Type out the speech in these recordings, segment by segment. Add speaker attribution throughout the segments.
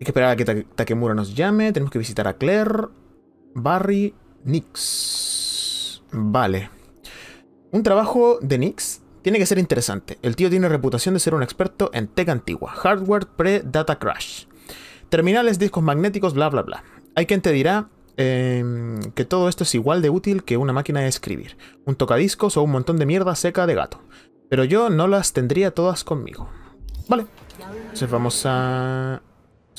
Speaker 1: Hay que esperar a que Takemura nos llame. Tenemos que visitar a Claire, Barry, Nix. Vale. Un trabajo de Nix tiene que ser interesante. El tío tiene reputación de ser un experto en tech antigua, hardware pre-data crash, terminales, discos magnéticos, bla, bla, bla. Hay quien te dirá em, que todo esto es igual de útil que una máquina de escribir, un tocadiscos o un montón de mierda seca de gato. Pero yo no las tendría todas conmigo. Vale. Entonces vamos a...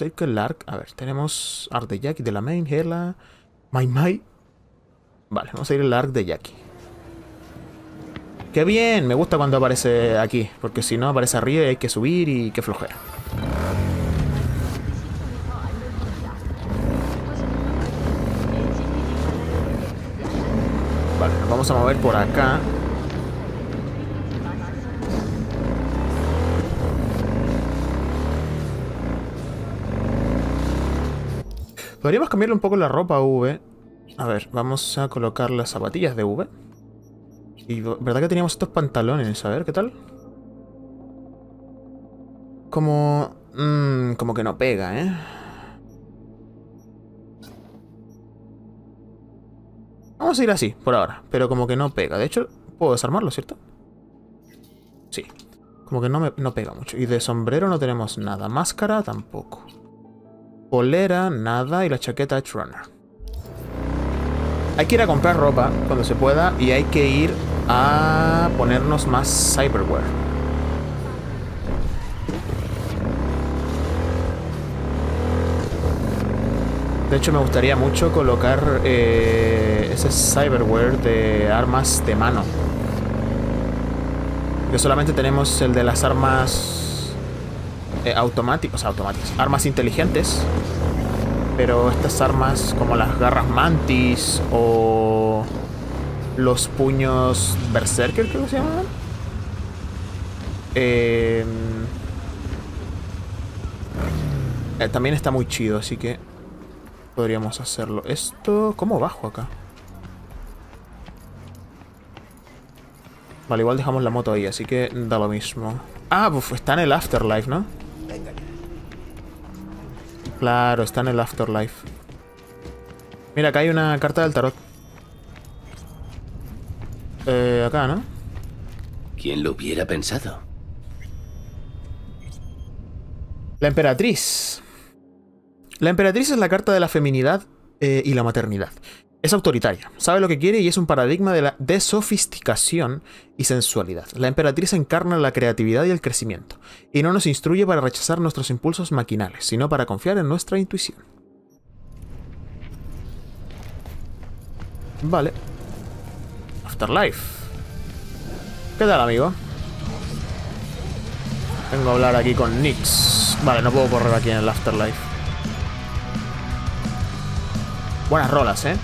Speaker 1: el Lark. A ver, tenemos Ark de Jackie de la main, Hela, Mai Mai. Vale, vamos a ir al Ark de Jackie. ¡Qué bien! Me gusta cuando aparece aquí, porque si no aparece arriba y hay que subir y qué flojera. Vale, nos vamos a mover por acá. Podríamos cambiarle un poco la ropa V. A ver, vamos a colocar las zapatillas de V. Y verdad que teníamos estos pantalones, a ver, ¿qué tal? Como... Mmm, como que no pega, ¿eh? Vamos a ir así, por ahora. Pero como que no pega. De hecho, puedo desarmarlo, ¿cierto? Sí. Como que no, no pega mucho. Y de sombrero no tenemos nada. Máscara tampoco. Polera, nada. Y la chaqueta Edge Runner. Hay que ir a comprar ropa cuando se pueda. Y hay que ir a ponernos más cyberware. De hecho, me gustaría mucho colocar eh, ese cyberware de armas de mano. Que solamente tenemos el de las armas eh, automáticos, automáticas, armas inteligentes. Pero estas armas como las garras mantis o los puños berserker creo que se llaman. Em, eh, también está muy chido, así que podríamos hacerlo. Esto, ¿cómo bajo acá? Vale, igual dejamos la moto ahí, así que da lo mismo. Ah, está en el afterlife, ¿no? Claro, está en el Afterlife. Mira, acá hay una carta del tarot. Eh, acá, ¿no?
Speaker 2: ¿Quién lo hubiera pensado?
Speaker 1: La emperatriz. La emperatriz es la carta de la feminidad eh, y la maternidad. Es autoritaria, sabe lo que quiere y es un paradigma de la de sofisticación y sensualidad. La emperatriz encarna la creatividad y el crecimiento, y no nos instruye para rechazar nuestros impulsos maquinales, sino para confiar en nuestra intuición. Vale. Afterlife. ¿Qué tal, amigo? Vengo a hablar aquí con Nix. Vale, no puedo correr aquí en el Afterlife. Buenas rolas, ¿eh?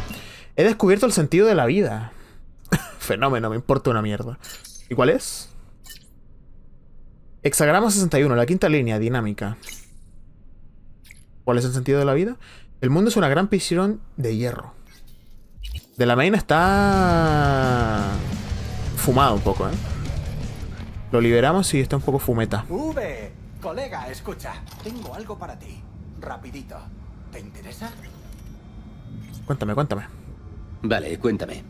Speaker 1: He descubierto el sentido de la vida. Fenómeno, me importa una mierda. ¿Y cuál es? Hexagrama 61, la quinta línea, dinámica. ¿Cuál es el sentido de la vida? El mundo es una gran prisión de hierro. De la main está... Fumado un poco, ¿eh? Lo liberamos y está un poco fumeta.
Speaker 3: V, colega, escucha. Tengo algo para ti. Rapidito. ¿Te interesa?
Speaker 1: Cuéntame, cuéntame.
Speaker 2: Vale, cuéntame.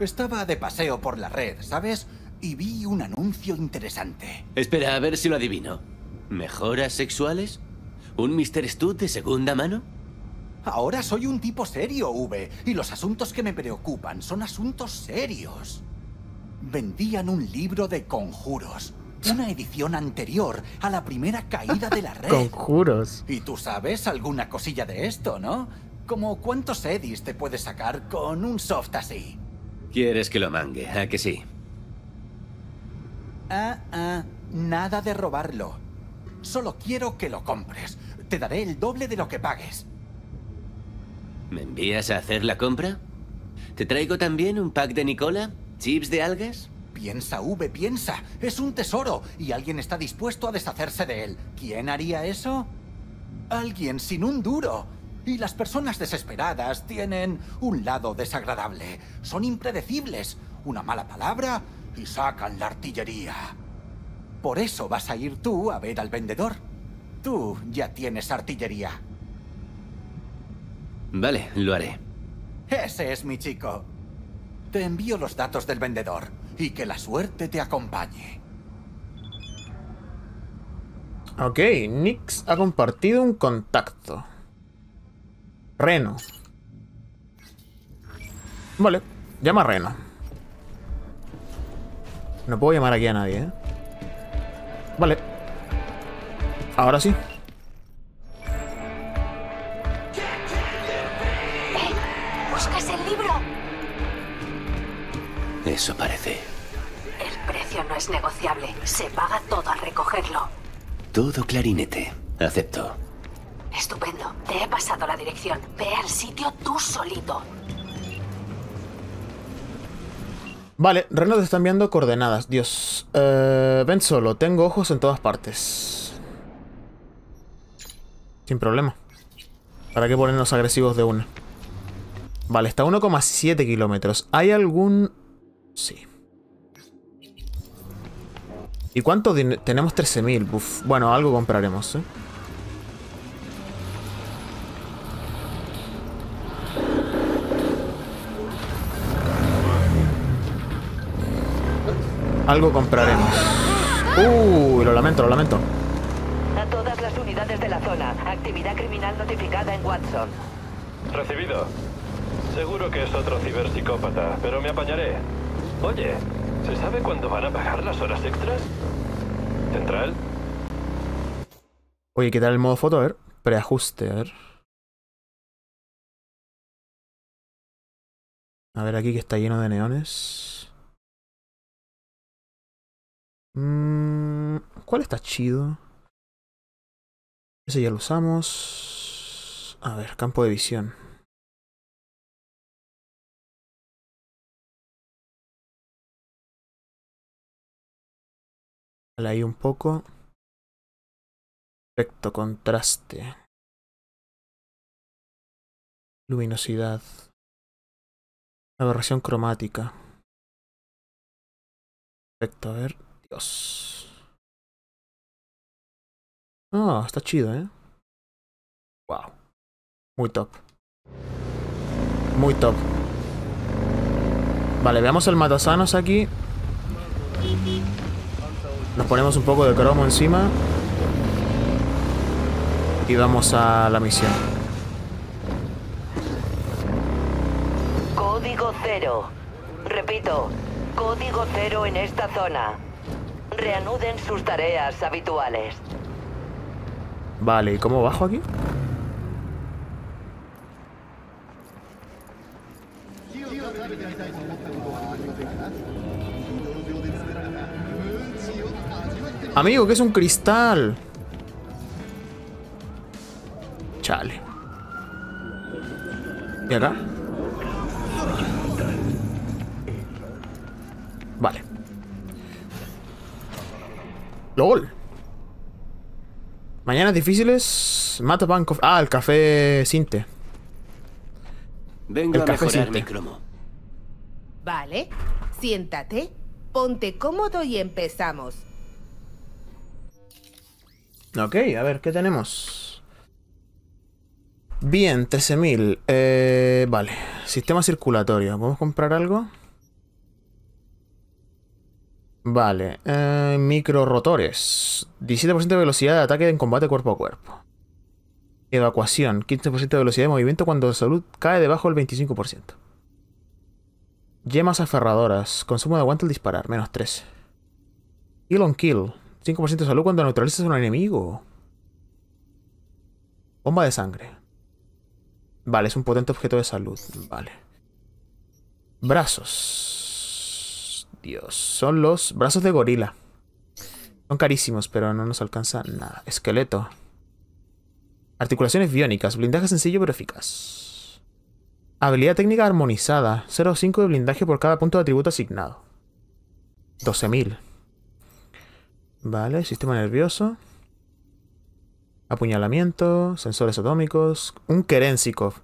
Speaker 3: Estaba de paseo por la red, ¿sabes? Y vi un anuncio interesante.
Speaker 2: Espera, a ver si lo adivino. ¿Mejoras sexuales? ¿Un Mr. Stud de segunda mano?
Speaker 3: Ahora soy un tipo serio, V, y los asuntos que me preocupan son asuntos serios. Vendían un libro de conjuros. Una edición anterior a la primera caída de la red.
Speaker 1: Conjuros.
Speaker 3: Y tú sabes alguna cosilla de esto, ¿no? Como cuántos edis te puedes sacar con un soft así.
Speaker 2: ¿Quieres que lo mangue? ¿A que sí?
Speaker 3: Ah, ah, nada de robarlo. Solo quiero que lo compres. Te daré el doble de lo que pagues.
Speaker 2: ¿Me envías a hacer la compra? ¿Te traigo también un pack de Nicola? ¿Chips de algas?
Speaker 3: Piensa, V, piensa. Es un tesoro y alguien está dispuesto a deshacerse de él. ¿Quién haría eso? Alguien sin un duro. Y las personas desesperadas tienen un lado desagradable. Son impredecibles. Una mala palabra y sacan la artillería. Por eso vas a ir tú a ver al vendedor. Tú ya tienes artillería.
Speaker 2: Vale, lo haré.
Speaker 3: Ese es mi chico. Te envío los datos del vendedor y que la suerte te acompañe.
Speaker 1: Ok, Nix ha compartido un contacto. Reno. Vale, llama a Reno. No puedo llamar aquí a nadie, ¿eh? Vale. Ahora sí.
Speaker 4: ¿Buscas el libro?
Speaker 2: Eso parece.
Speaker 4: El precio no es negociable. Se paga todo al recogerlo.
Speaker 2: Todo clarinete. Acepto.
Speaker 4: Estupendo. Te he pasado la dirección. Ve al sitio tú solito.
Speaker 1: Vale, Reno te está enviando coordenadas. Dios. Eh, ven solo, tengo ojos en todas partes. Sin problema. ¿Para qué ponernos agresivos de una? Vale, está a 1,7 kilómetros. ¿Hay algún...? Sí. ¿Y cuánto tenemos? 13.000. Uf, Bueno, algo compraremos, ¿eh? Algo compraremos. Uh, lo lamento, lo lamento.
Speaker 5: A todas las unidades de la zona. Actividad criminal notificada en Watson.
Speaker 6: Recibido. Seguro que es otro ciberpsicópata, pero me apañaré. Oye, ¿se sabe cuándo van a pagar las horas extras? ¿Central?
Speaker 1: Oye, ¿qué tal el modo foto? A ver. Preajuste, a ver. A ver aquí que está lleno de neones. Mm, ¿Cuál está chido? Ese ya lo usamos. A ver, campo de visión. Ahí un poco. Efecto, contraste. Luminosidad. Aberración cromática. Perfecto, a ver. Dios. Ah, está chido, ¿eh? Wow. Muy top. Muy top. Vale, veamos el matasanos aquí. Nos ponemos un poco de cromo encima. Y vamos a la misión.
Speaker 5: Código cero. Repito, código cero en esta zona. Reanuden sus tareas habituales.
Speaker 1: Vale, ¿y cómo bajo aquí? Amigo, que es un cristal. Chale. ¿Y acá? Vale. LOL. Mañanas difíciles. Mata Banco. Ah, el café Sinte.
Speaker 2: Vengo
Speaker 1: El
Speaker 2: a
Speaker 1: café
Speaker 2: mejorar mi cromo.
Speaker 7: Vale, siéntate, ponte cómodo y empezamos.
Speaker 1: Ok, a ver, ¿qué tenemos? Bien, 13.000. Eh, vale, sistema circulatorio. ¿Podemos comprar algo? Vale, eh, microrotores. 17% de velocidad de ataque en combate cuerpo a cuerpo. Evacuación. 15% de velocidad de movimiento cuando la salud cae debajo del 25%. Yemas aferradoras. Consumo de aguante al disparar. Menos 13. Kill on kill. 5% de salud cuando neutralizas a un enemigo. Bomba de sangre. Vale, es un potente objeto de salud. Vale. Brazos. Dios, son los brazos de gorila. Son carísimos, pero no nos alcanza nada. Esqueleto. Articulaciones biónicas. Blindaje sencillo pero eficaz. Habilidad técnica armonizada. 0,5 de blindaje por cada punto de atributo asignado. 12.000. Vale, sistema nervioso. Apuñalamiento, sensores atómicos. Un Kerensikov.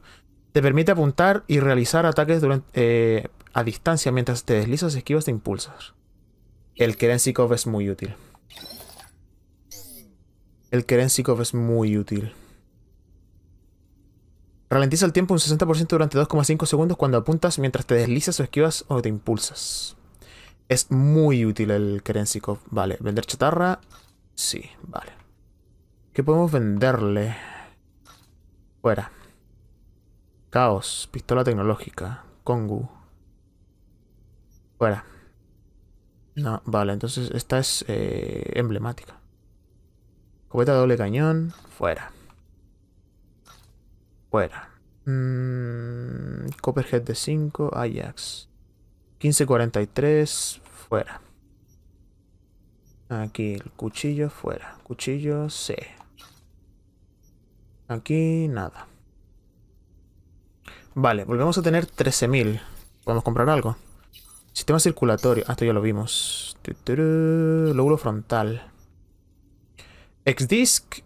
Speaker 1: Te permite apuntar y realizar ataques durante, eh, a distancia mientras te deslizas, esquivas te impulsas. El Kerensikov es muy útil. El Kerensikov es muy útil. Ralentiza el tiempo un 60% durante 2,5 segundos cuando apuntas mientras te deslizas o esquivas o te impulsas. Es muy útil el Kerensikov. Vale, vender chatarra. Sí, vale. ¿Qué podemos venderle? Fuera. Caos, pistola tecnológica, Kongu. Fuera. No, vale, entonces esta es eh, emblemática. Cubeta doble cañón, fuera. Fuera. Mm, Copperhead de 5, Ajax. 1543, fuera. Aquí el cuchillo, fuera. Cuchillo, C. Aquí nada. Vale, volvemos a tener 13.000. ¿Podemos comprar algo? Sistema circulatorio. Ah, esto ya lo vimos. Lóbulo frontal. X-Disc,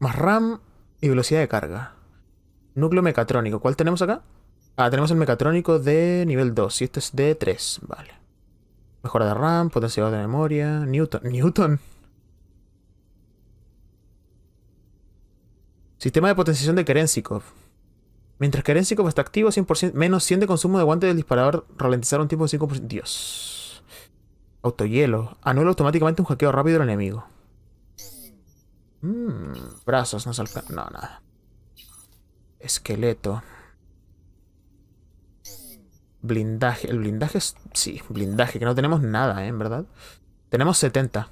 Speaker 1: más RAM y velocidad de carga. Núcleo mecatrónico. ¿Cuál tenemos acá? Ah, tenemos el mecatrónico de nivel 2 y este es de 3. Vale. Mejora de RAM, potenciador de memoria. Newton. Newton. Sistema de potenciación de Kerensikov. Mientras Kerensikov está activo, 100%, menos 100 de consumo de guante del disparador, ralentizar un tiempo de 5%. Dios. Autohielo. Anula automáticamente un hackeo rápido del enemigo. Mmm. Brazos, no se alcanza. No, nada. Esqueleto. Blindaje. El blindaje es... Sí, blindaje, que no tenemos nada, ¿eh? En verdad. Tenemos 70.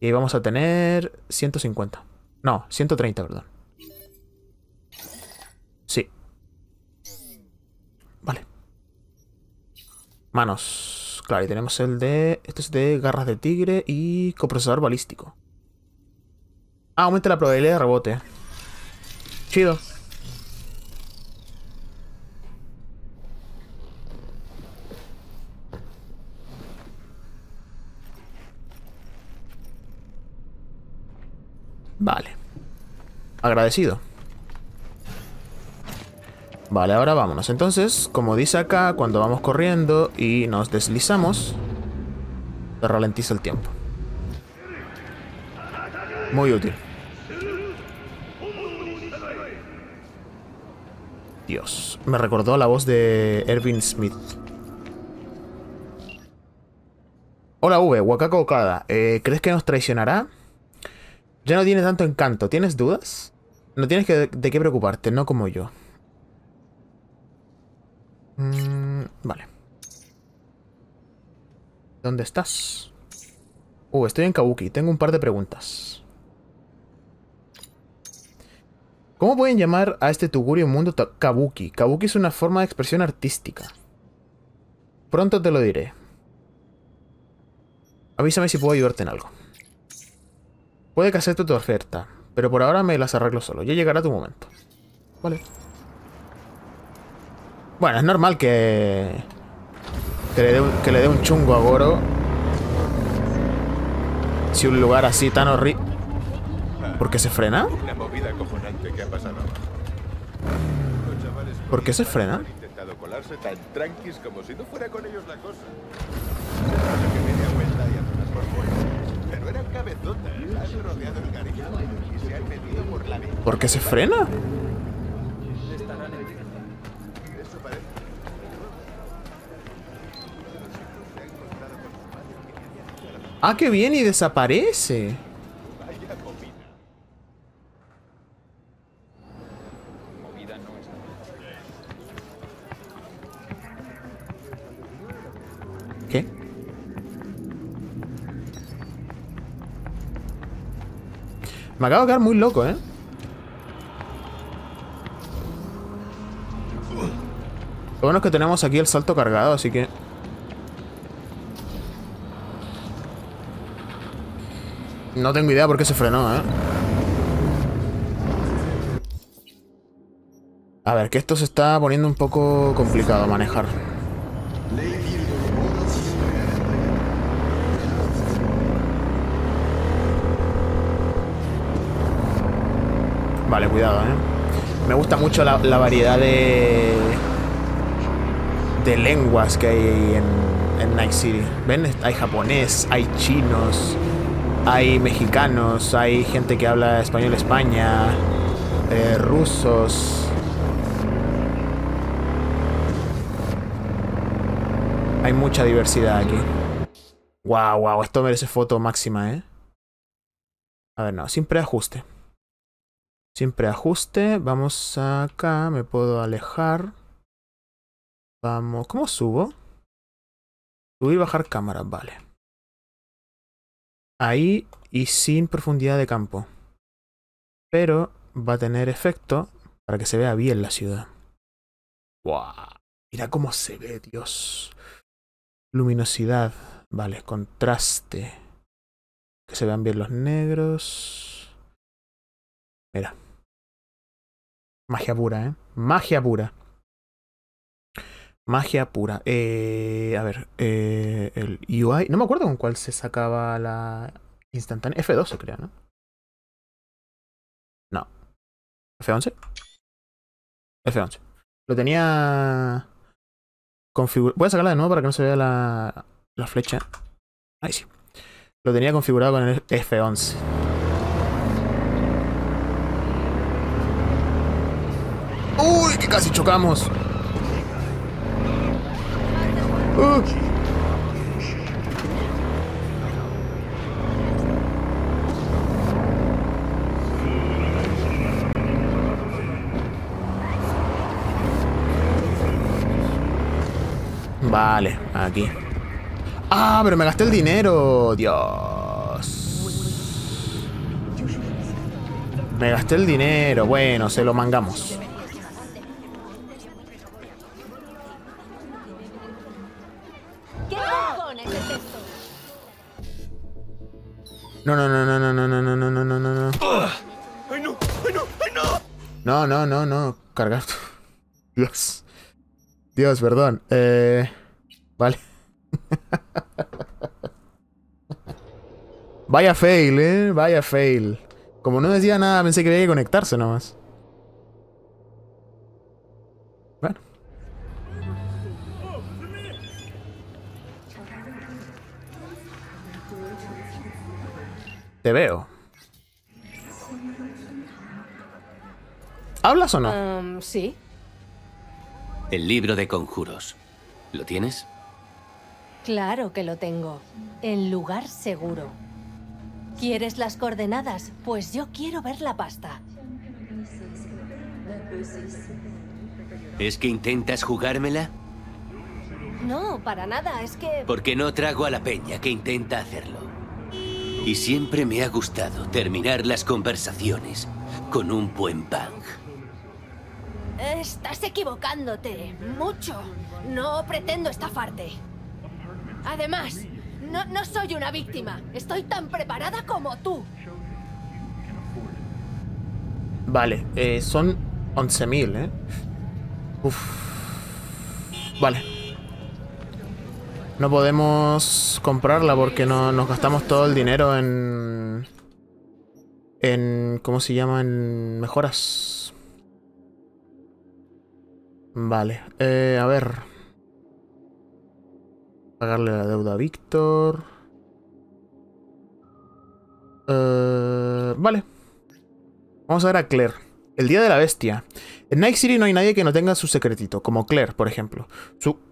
Speaker 1: Y vamos a tener 150. No, 130, perdón. Sí. Vale. Manos. Claro, y tenemos el de... Este es de garras de tigre y coprocesador balístico. Ah, aumenta la probabilidad de rebote. Chido. Vale. Agradecido. Vale, ahora vámonos. Entonces, como dice acá, cuando vamos corriendo y nos deslizamos, se ralentiza el tiempo. Muy útil. Dios, me recordó la voz de Ervin Smith. Hola V, Wakako Okada. Eh, ¿Crees que nos traicionará? Ya no tiene tanto encanto. ¿Tienes dudas? No tienes de qué preocuparte, no como yo. Vale. ¿Dónde estás? Uh, estoy en Kabuki. Tengo un par de preguntas. ¿Cómo pueden llamar a este tugurio mundo Kabuki? Kabuki es una forma de expresión artística. Pronto te lo diré. Avísame si puedo ayudarte en algo. Puede que acepte tu oferta, pero por ahora me las arreglo solo. Ya llegará tu momento. Vale. Bueno, es normal que... Que le dé un, chungo a Goro. Si un lugar así tan horrible... ¿Por qué se frena? ¿Por qué se frena?
Speaker 8: por fuera. Se han. ¿Por
Speaker 1: qué se frena? Ah, qué bien, y desaparece. ¿Qué? Me acabo de quedar muy loco, ¿eh? Lo bueno es que tenemos aquí el salto cargado, así que... No tengo idea por qué se frenó, ¿eh? A ver, que esto se está poniendo un poco complicado a manejar. Vale, cuidado, ¿eh? Me gusta mucho la, la variedad de... De lenguas que hay en, en Night City. ¿Ven? Hay japonés, hay chinos, Hay mexicanos, hay gente que habla español España, eh, rusos. Hay mucha diversidad aquí. Wow, wow, esto merece foto máxima, ¿eh? A ver, no, sin preajuste. Sin preajuste, vamos acá, me puedo alejar. Vamos, ¿cómo subo? Subir y bajar cámara, vale. Ahí y sin profundidad de campo. Pero va a tener efecto para que se vea bien la ciudad. ¡Wow! Mira cómo se ve, Dios. Luminosidad. Vale, contraste. Que se vean bien los negros. Mira. Magia pura, ¿eh? Magia pura. Magia pura. Eh, a ver, eh, el UI. No me acuerdo con cuál se sacaba la instantánea. F12, creo, ¿no? No. ¿F11? F11. Lo tenía configurado. Voy a sacarla de nuevo para que no se vea la, la flecha. Ahí sí. Lo tenía configurado con el F11. ¡Uy! Que casi chocamos. Vale, aquí. Ah, pero me gasté el dinero. Dios. Me gasté el dinero. Bueno, se lo mangamos. No, no, no, no, no, no, no, no, no, no, no, no, no.
Speaker 8: ¡Ay, no! ¡Ay, no! ¡Ay, no!
Speaker 1: No, no, no, no. Cargar. Dios. Dios, perdón. Eh. Vale. Vaya fail, eh. Vaya fail. Como no decía nada, pensé que había que conectarse nomás. Te veo. ¿Hablas o no?
Speaker 9: Um, sí.
Speaker 2: El libro de conjuros. ¿Lo tienes?
Speaker 9: Claro que lo tengo. En lugar seguro. ¿Quieres las coordenadas? Pues yo quiero ver la pasta.
Speaker 2: ¿Es que intentas jugármela?
Speaker 9: No, para nada. Es que...
Speaker 2: Porque no trago a la peña que intenta hacerlo. Y siempre me ha gustado terminar las conversaciones con un buen bang.
Speaker 9: Estás equivocándote. Mucho. No pretendo estafarte. Además, no, no soy una víctima. Estoy tan preparada como tú.
Speaker 1: Vale, eh, son 11.000, ¿eh? Uf. Vale. No podemos comprarla porque no, nos gastamos todo el dinero en... En... ¿Cómo se llama? En mejoras. Vale. Eh, a ver. Pagarle la deuda a Víctor. Eh, vale. Vamos a ver a Claire. El día de la bestia. En Night City no hay nadie que no tenga su secretito, como Claire, por ejemplo.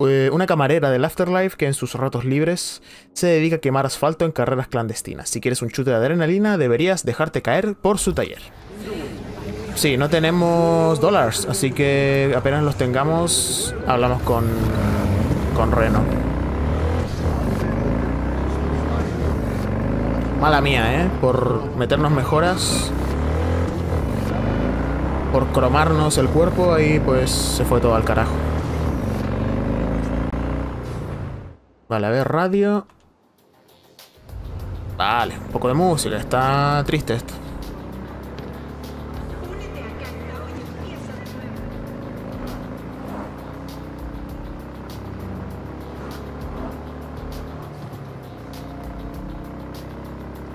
Speaker 1: Eh, una camarera del Afterlife que en sus ratos libres se dedica a quemar asfalto en carreras clandestinas. Si quieres un chute de adrenalina, deberías dejarte caer por su taller. Sí, no tenemos dólares, así que apenas los tengamos, hablamos con, con Reno. Mala mía, ¿eh? Por meternos mejoras. Por cromarnos el cuerpo, ahí pues se fue todo al carajo. Vale, a ver, radio. Vale, un poco de música, está triste esto.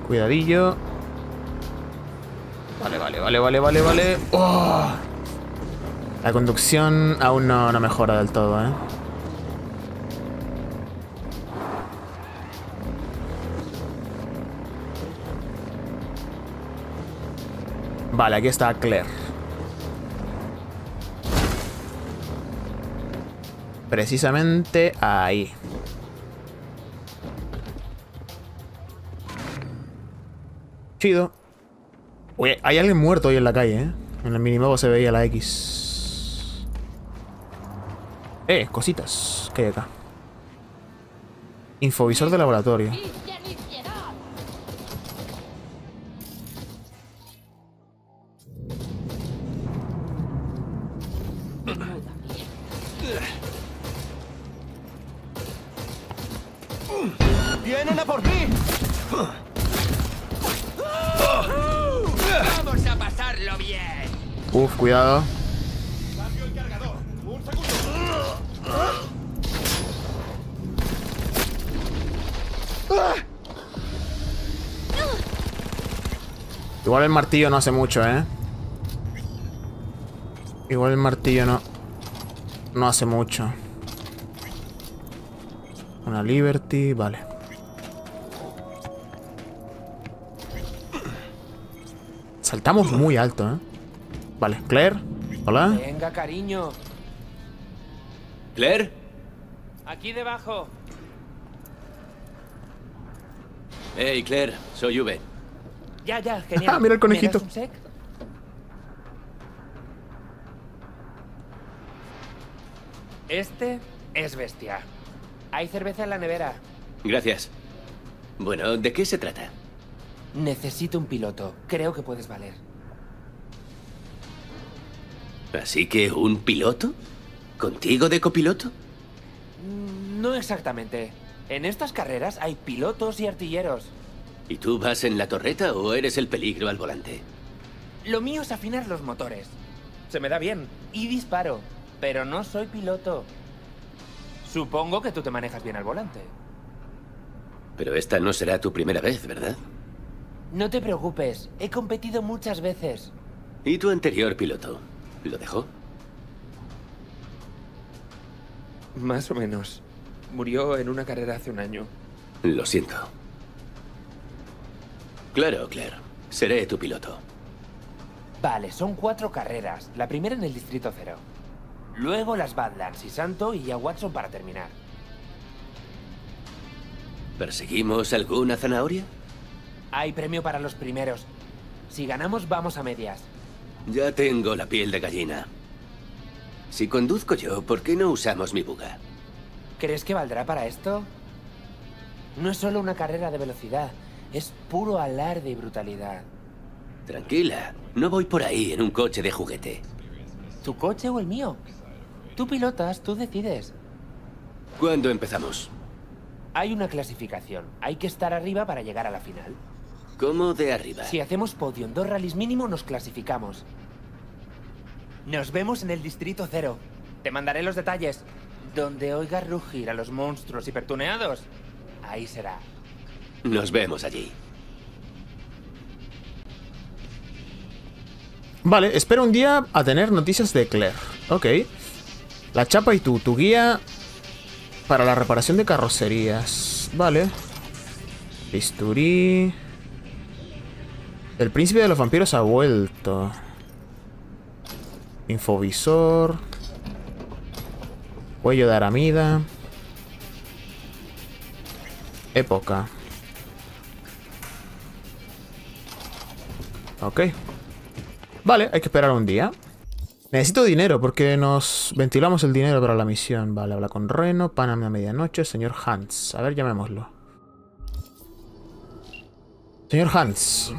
Speaker 1: Cuidadillo. Vale, vale, vale, vale, vale, vale. ¡Oh! La conducción aún no, no mejora del todo, ¿eh? Vale, aquí está Claire. Precisamente ahí. Chido. Oye, hay alguien muerto hoy en la calle, ¿eh? En el minimapa se veía la X. Eh, cositas que hay acá. Infovisor de laboratorio. Uf, cuidado. Igual el martillo no hace mucho, ¿eh? Igual el martillo no... No hace mucho. Una Liberty, vale. Saltamos muy alto, ¿eh? Vale, Claire. Hola.
Speaker 10: Venga, cariño.
Speaker 2: ¿Claire?
Speaker 10: Aquí debajo.
Speaker 2: Hey, Claire, soy V.
Speaker 10: Ya, ya, genial.
Speaker 1: Ah, mira el conejito.
Speaker 10: Este es bestia. Hay cerveza en la nevera.
Speaker 2: Gracias. Bueno, ¿de qué se trata?
Speaker 10: Necesito un piloto. Creo que puedes valer.
Speaker 2: ¿Así que un piloto? ¿Contigo de copiloto?
Speaker 10: Mm, No exactamente. En estas carreras hay pilotos y artilleros.
Speaker 2: ¿Y tú vas en la torreta o eres el peligro al volante?
Speaker 10: Lo mío es afinar los motores. Se me da bien. Y disparo. Pero no soy piloto. Supongo que tú te manejas bien al volante.
Speaker 2: Pero esta no será tu primera vez, ¿verdad?
Speaker 10: No te preocupes. He competido muchas veces.
Speaker 2: ¿Y tu anterior piloto? ¿Lo dejó?
Speaker 10: Más o menos. Murió en una carrera hace un año.
Speaker 2: Lo siento. Claro, Claire. Seré tu piloto.
Speaker 10: Vale, son cuatro carreras. La primera en el Distrito Cero. Luego las Badlands y Santo y a Watson para terminar.
Speaker 2: ¿Perseguimos alguna zanahoria?
Speaker 10: Hay premio para los primeros. Si ganamos, vamos a medias.
Speaker 2: Ya tengo la piel de gallina. Si conduzco yo, ¿por qué no usamos mi buga?
Speaker 10: ¿Crees que valdrá para esto? No es solo una carrera de velocidad, es puro alarde y brutalidad.
Speaker 2: Tranquila, no voy por ahí en un coche de juguete.
Speaker 10: ¿Tu coche o el mío? Tú pilotas, tú decides.
Speaker 2: ¿Cuándo empezamos?
Speaker 10: Hay una clasificación. Hay que estar arriba para llegar a la final.
Speaker 2: ¿Cómo de arriba?
Speaker 10: Si hacemos podio en dos rallies mínimo, nos clasificamos. Nos vemos en el Distrito Cero. Te mandaré los detalles. Donde oigas rugir a los monstruos hipertuneados, ahí será.
Speaker 2: Nos vemos allí.
Speaker 1: Vale, espero un día a tener noticias de Claire. Ok. La chapa y tú, tu guía para la reparación de carrocerías. Vale. Bisturí. El príncipe de los vampiros ha vuelto. Infovisor. Cuello de aramida. Época. Ok. Vale, hay que esperar un día. Necesito dinero porque nos ventilamos el dinero para la misión. Vale, habla con Reno, Paname a medianoche, señor Hans. A ver, llamémoslo. Señor Hans.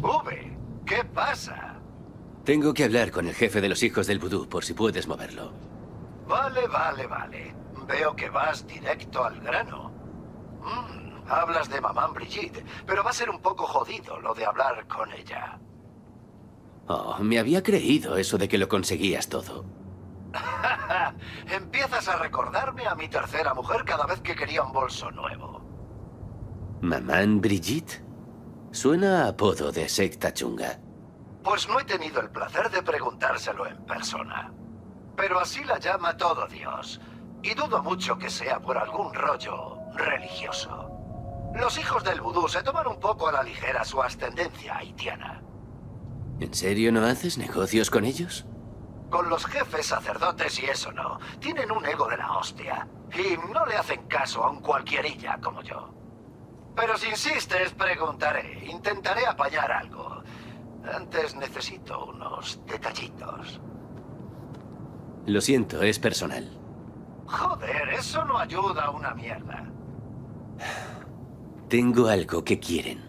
Speaker 8: V, ¿qué pasa?
Speaker 2: Tengo que hablar con el jefe de los hijos del vudú por si puedes moverlo.
Speaker 8: Vale, vale, vale. Veo que vas directo al grano. Mm, hablas de mamá Brigitte, pero va a ser un poco jodido lo de hablar con ella.
Speaker 2: Oh, me había creído eso de que lo conseguías todo.
Speaker 8: Empiezas a recordarme a mi tercera mujer cada vez que quería un bolso nuevo.
Speaker 2: ¿Mamán Brigitte? Suena a apodo de secta chunga.
Speaker 8: Pues no he tenido el placer de preguntárselo en persona. Pero así la llama todo Dios. Y dudo mucho que sea por algún rollo religioso.
Speaker 11: Los hijos del vudú se toman un poco a la ligera su ascendencia haitiana.
Speaker 2: ¿En serio no haces negocios con ellos?
Speaker 11: Con los jefes sacerdotes y eso no. Tienen un ego de la hostia. Y no le hacen caso a un cualquierilla como yo. Pero si insistes, preguntaré. Intentaré apañar algo. Antes necesito unos detallitos.
Speaker 2: Lo siento, es personal.
Speaker 11: Joder, eso no ayuda a una mierda.
Speaker 2: Tengo algo que quieren.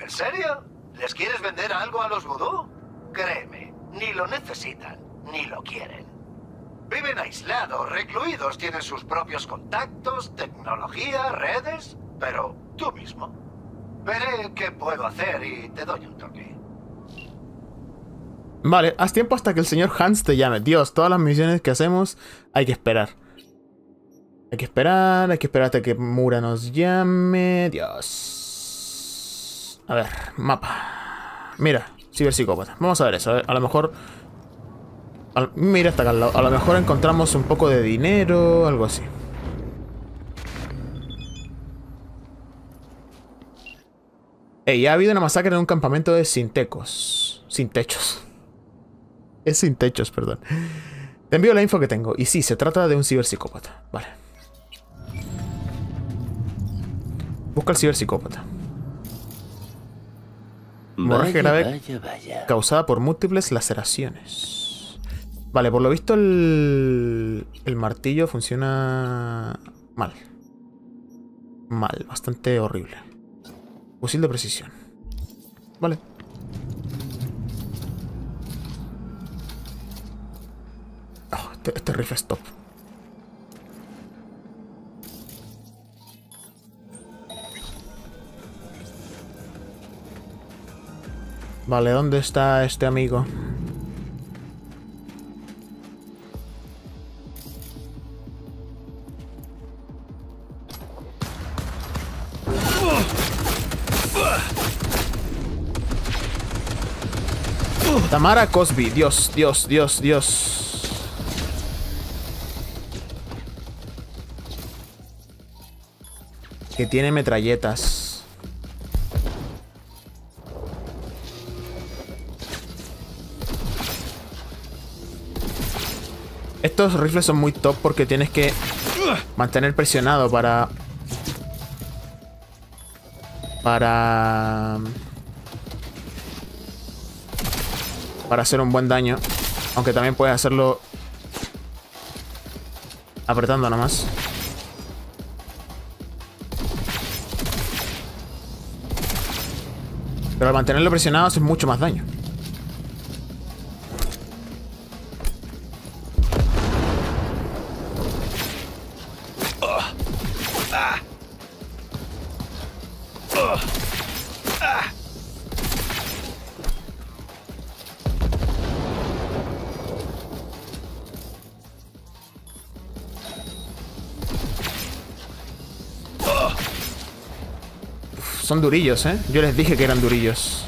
Speaker 11: ¿En serio? ¿Les quieres vender algo a los vudú? Créeme, ni lo necesitan, ni lo quieren. Viven aislados, recluidos, tienen sus propios contactos, tecnología, redes, pero tú mismo. Veré qué puedo hacer y te doy un toque.
Speaker 1: Vale, haz tiempo hasta que el señor Hans te llame. Dios, todas las misiones que hacemos hay que esperar. Hay que esperar, hay que esperar hasta que Mura nos llame. Dios. A ver, mapa. Mira, ciberpsicópata. Vamos a ver eso. A, ver, a lo mejor... mira hasta acá. A lo mejor encontramos un poco de dinero, algo así. Ey, ha habido una masacre en un campamento de sintecos. Sin techos. Es sin techos, perdón. Te envío la info que tengo. Y sí, se trata de un ciberpsicópata. Vale. Busca al ciberpsicópata.
Speaker 2: Vaya,
Speaker 1: grave
Speaker 2: vaya, vaya.
Speaker 1: causada por múltiples laceraciones. Vale, por lo visto el, el martillo funciona mal. Mal, bastante horrible. Fusil de precisión. Vale. Oh, este, este rifle es. Vale, ¿dónde está este amigo? Tamara Cosby, Dios, Dios, Dios, Dios. Que tiene metralletas. Estos rifles son muy top porque tienes que mantener presionado para... Para... Para hacer un buen daño. Aunque también puedes hacerlo... Apretando nomás. Pero al mantenerlo presionado haces mucho más daño. Son durillos, ¿eh? Yo les dije que eran durillos.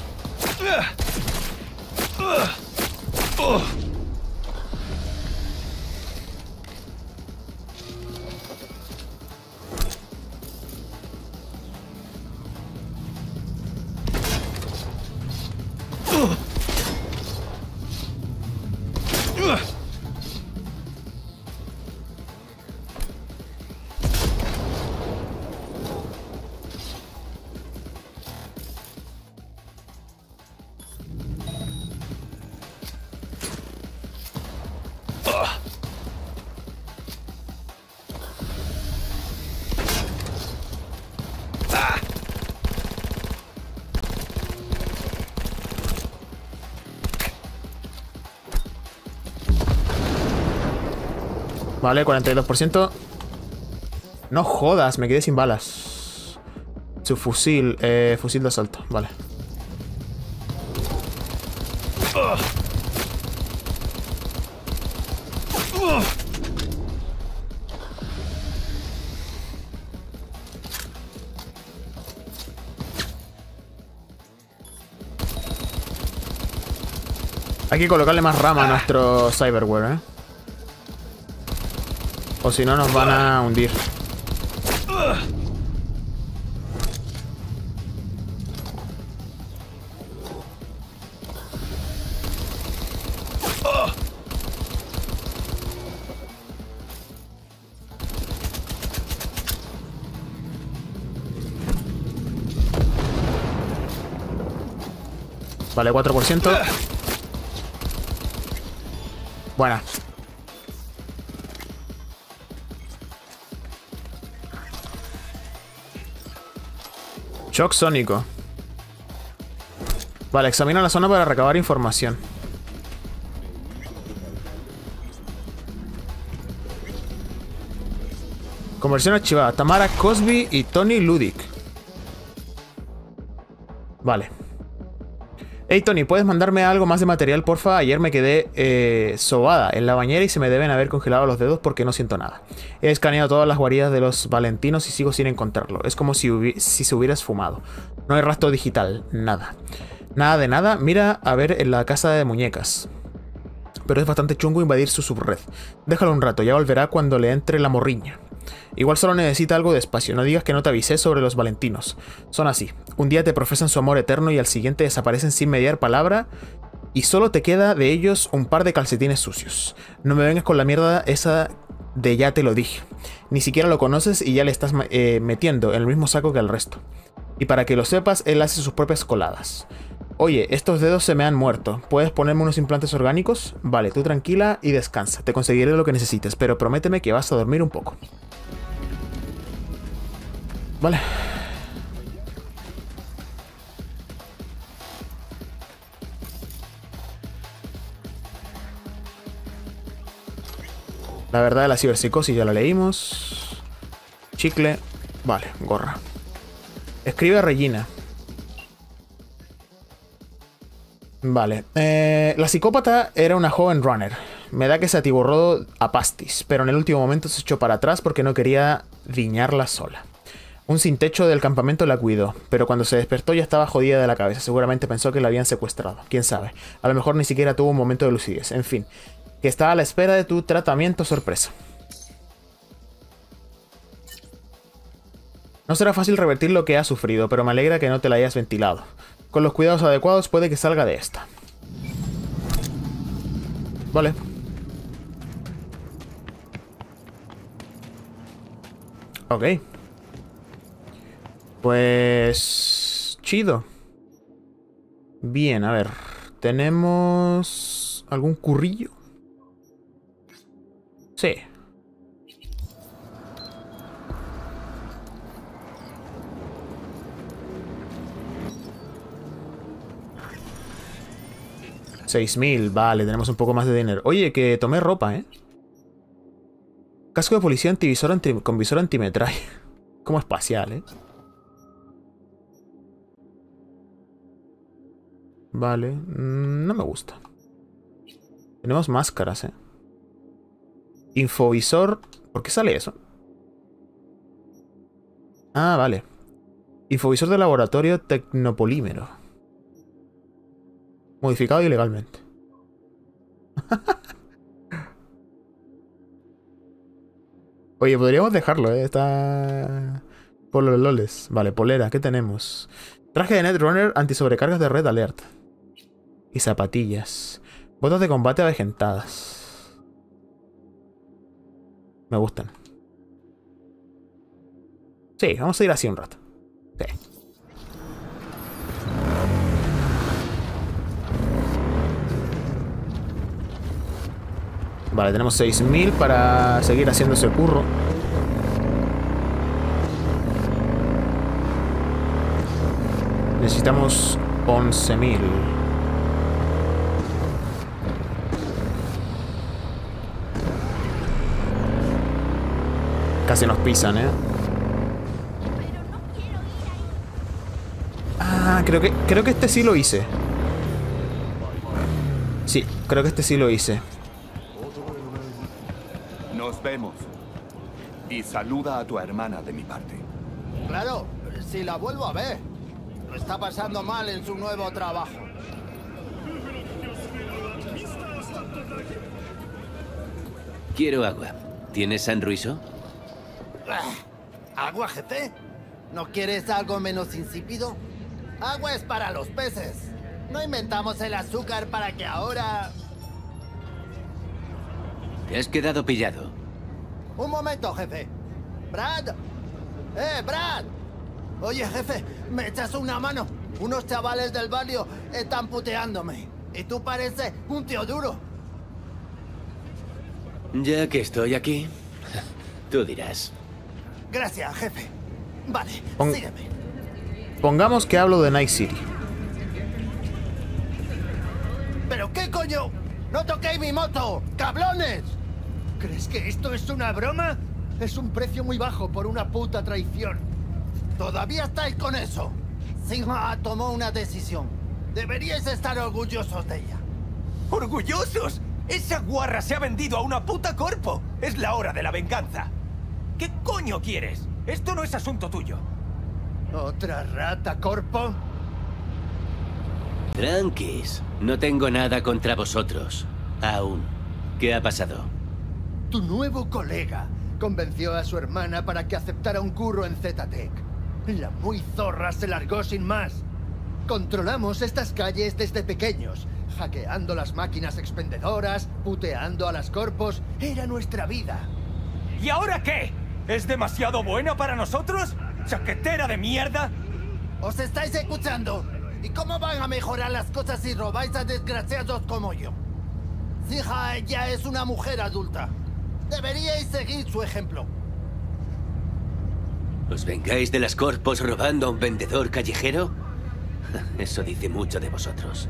Speaker 1: Vale, 42%. No jodas, me quedé sin balas. Su fusil, eh, fusil de asalto, vale. Hay que colocarle más rama a nuestro cyberware, ¿eh? Si no nos van a hundir. Vale, 4%. Buena. Shock sónico. Vale, examina la zona para recabar información. Conversión archivada. Tamara Cosby y Tony Ludic. Vale. Hey Tony, ¿puedes mandarme algo más de material, porfa? Ayer me quedé eh, sobada en la bañera y se me deben haber congelado los dedos porque no siento nada. He escaneado todas las guaridas de los valentinos y sigo sin encontrarlo. Es como si, si se hubiera esfumado. No hay rastro digital, nada. Nada de nada. Mira a ver en la casa de muñecas. Pero es bastante chungo invadir su subred. Déjalo un rato, ya volverá cuando le entre la morriña. Igual solo necesita algo de espacio, no digas que no te avisé sobre los valentinos. Son así. Un día te profesan su amor eterno y al siguiente desaparecen sin mediar palabra y solo te queda de ellos un par de calcetines sucios. No me vengas con la mierda esa de ya te lo dije. Ni siquiera lo conoces y ya le estás eh, metiendo en el mismo saco que al resto. Y para que lo sepas, él hace sus propias coladas. Oye, estos dedos se me han muerto. ¿Puedes ponerme unos implantes orgánicos? Vale, tú tranquila y descansa. Te conseguiré lo que necesites, pero prométeme que vas a dormir un poco. Vale. La verdad de la ciberpsicosis ya la leímos. Chicle. Vale, gorra. Escribe a Regina. Vale. Eh, la psicópata era una joven runner. Me da que se atiborró a pastis, pero en el último momento se echó para atrás porque no quería diñarla sola. Un sin techo del campamento la cuidó, pero cuando se despertó ya estaba jodida de la cabeza. Seguramente pensó que la habían secuestrado. Quién sabe. A lo mejor ni siquiera tuvo un momento de lucidez. En fin, que estaba a la espera de tu tratamiento sorpresa. No será fácil revertir lo que ha sufrido, pero me alegra que no te la hayas ventilado. Con los cuidados adecuados puede que salga de esta. Vale. Ok. Pues... Chido. Bien, a ver. ¿Tenemos algún currillo? Sí. Seis mil, vale, tenemos un poco más de dinero. Oye, que tomé ropa, ¿eh? Casco de policía antivisor anti con visor antimetralla. Como espacial, ¿eh? Vale, mm, no me gusta. Tenemos máscaras, ¿eh? Infovisor... ¿Por qué sale eso? Ah, vale. Infovisor de laboratorio tecnopolímero. Modificado ilegalmente. Oye, podríamos dejarlo, ¿eh? Está... Por los loles. Vale, polera, ¿qué tenemos? Traje de Netrunner antisobrecargas de Red Alert. Y zapatillas. Botas de combate avejentadas. Me gustan. Sí, vamos a ir así un rato. Sí. Vale, tenemos 6.000 para seguir haciendo ese curro. Necesitamos 11.000. Casi nos pisan, ¿eh? Ah, creo que, creo que este sí lo hice. Sí, creo que este sí lo hice.
Speaker 8: Nos vemos. Y saluda a tu hermana de mi parte.
Speaker 12: Claro, si la vuelvo a ver. Lo está pasando mal en su nuevo trabajo.
Speaker 2: Quiero agua. ¿Tienes San Ruiso?
Speaker 12: Ah, ¿Agua, jefe? ¿No quieres algo menos insípido? Agua es para los peces. No inventamos el azúcar para que ahora...
Speaker 2: Te has quedado pillado.
Speaker 12: Un momento, jefe. Brad. ¡Eh, Brad! Oye, jefe, ¿me echas una mano? Unos chavales del barrio están puteándome. Y tú pareces un tío duro.
Speaker 2: Ya que estoy aquí, tú dirás.
Speaker 12: Gracias, jefe. Vale,
Speaker 1: Pon-
Speaker 12: sígueme.
Speaker 1: Pongamos que hablo de Night City.
Speaker 12: ¿Pero qué coño? ¡No toquéis mi moto! ¡Cablones! ¿Crees que esto es una broma? Es un precio muy bajo por una puta traición. ¿Todavía estáis con eso? Sinha tomó una decisión. Deberíais estar orgullosos de ella.
Speaker 13: ¿Orgullosos? Esa guarra se ha vendido a una puta corpo. Es la hora de la venganza. ¿Qué coño quieres? Esto no es asunto tuyo.
Speaker 12: ¿Otra rata, corpo?
Speaker 2: Tranquis, no tengo nada contra vosotros. Aún. ¿Qué ha pasado?
Speaker 12: Tu nuevo colega convenció a su hermana para que aceptara un curro en Zetatec. La muy zorra se largó sin más. Controlamos estas calles desde pequeños, hackeando las máquinas expendedoras, puteando a las corpos. Era nuestra vida.
Speaker 13: ¿Y ahora qué? ¿Es demasiado buena para nosotros? ¿Chaquetera de mierda?
Speaker 12: ¿Os estáis escuchando? ¿Y cómo van a mejorar las cosas si robáis a desgraciados como yo? Hija, ella es una mujer adulta. Deberíais seguir su ejemplo.
Speaker 2: ¿Os vengáis de las corpos robando a un vendedor callejero? Eso dice mucho de vosotros.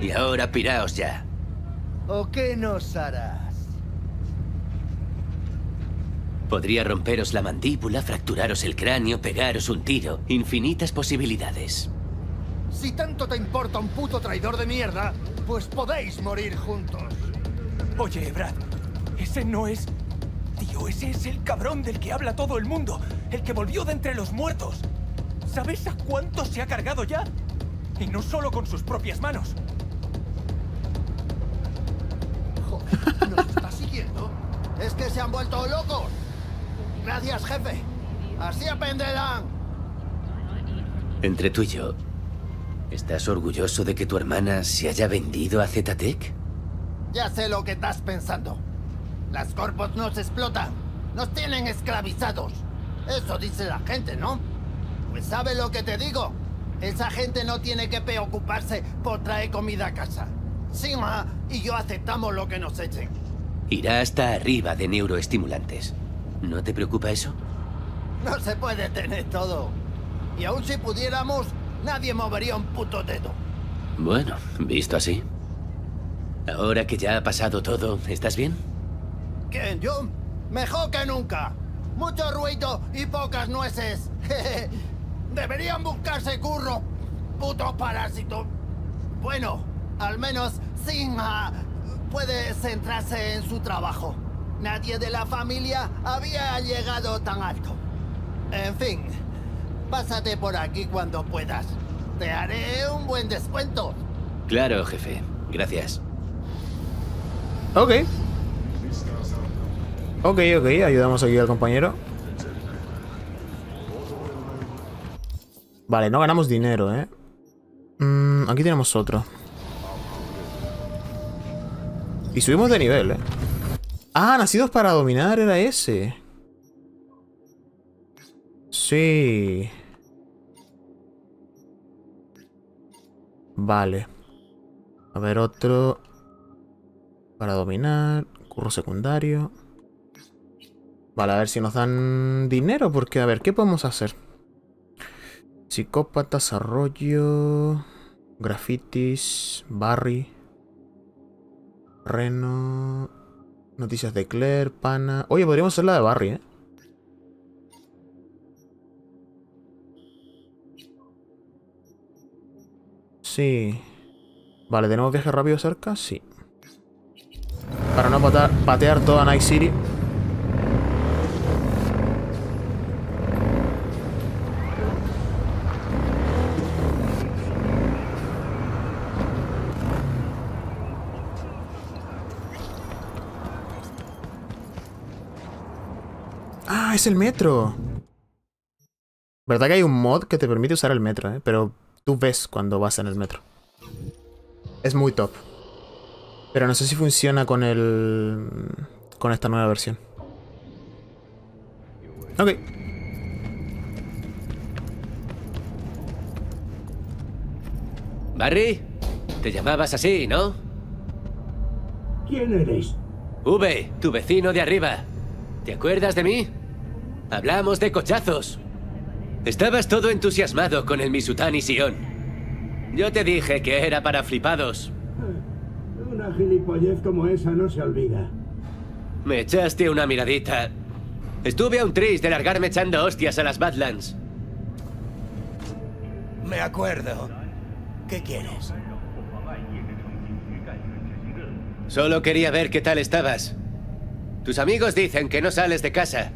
Speaker 2: Y ahora piraos ya.
Speaker 12: ¿O qué nos harás?
Speaker 2: Podría romperos la mandíbula, fracturaros el cráneo, pegaros un tiro. Infinitas posibilidades.
Speaker 12: Si tanto te importa un puto traidor de mierda, pues podéis morir juntos.
Speaker 13: Oye, Brad, ese no es... Tío, ese es el cabrón del que habla todo el mundo. El que volvió de entre los muertos. ¿Sabes a cuánto se ha cargado ya? Y no solo con sus propias manos.
Speaker 12: ¿Nos está siguiendo? ¿Es que se han vuelto locos? Gracias, jefe. Así aprenderán.
Speaker 2: Entre tú y yo, ¿estás orgulloso de que tu hermana se haya vendido a Zetatec?
Speaker 12: Ya sé lo que estás pensando. Las corpos nos explotan. Nos tienen esclavizados. Eso dice la gente, ¿no? Pues ¿sabe lo que te digo? Esa gente no tiene que preocuparse por traer comida a casa. Sima y yo aceptamos lo que nos echen.
Speaker 2: Irá hasta arriba de neuroestimulantes. ¿No te preocupa eso?
Speaker 12: No se puede tener todo. Y aun si pudiéramos, nadie movería un puto dedo.
Speaker 2: Bueno, visto así. Ahora que ya ha pasado todo, ¿estás bien?
Speaker 12: ¿Quién, yo? Mejor que nunca. Mucho ruido y pocas nueces. Deberían buscarse curro, puto parásito. Bueno, al menos Sinha puede centrarse en su trabajo. Nadie de la familia había llegado tan alto. En fin, pásate por aquí cuando puedas. Te haré un buen descuento.
Speaker 2: Claro, jefe. Gracias.
Speaker 1: Ok. Ok, ok, ayudamos aquí al compañero. Vale, no ganamos dinero, ¿eh? Mm, aquí tenemos otro. Y subimos de nivel, ¿eh? Ah, nacidos para dominar era ese. Sí. Vale. A ver, otro. Para dominar. Curro secundario. Vale, a ver si nos dan dinero. Porque, a ver, ¿qué podemos hacer? Psicópatas, arroyo. Grafitis. Barry. Reno. Noticias de Claire. Pana. Oye, podríamos hacer la de Barry, ¿eh? Sí. Vale, ¿tenemos viaje rápido cerca? Sí. Para no patear, patear toda Night City. Es el metro. ¿Verdad que hay un mod que te permite usar el metro, eh? Pero tú ves cuando vas en el metro. Es muy top. Pero no sé si funciona con el... Con esta nueva versión. Ok.
Speaker 2: Barry, te llamabas así, ¿no?
Speaker 14: ¿Quién eres?
Speaker 2: V, tu vecino de arriba. ¿Te acuerdas de mí? Hablamos de cochazos. Estabas todo entusiasmado con el Misutani Sion. Yo te dije que era para flipados.
Speaker 14: Una gilipollez como esa no se olvida.
Speaker 2: Me echaste una miradita. Estuve a un tris de largarme echando hostias a las Badlands.
Speaker 15: Me acuerdo. ¿Qué quieres?
Speaker 2: Solo quería ver qué tal estabas. Tus amigos dicen que no sales de casa.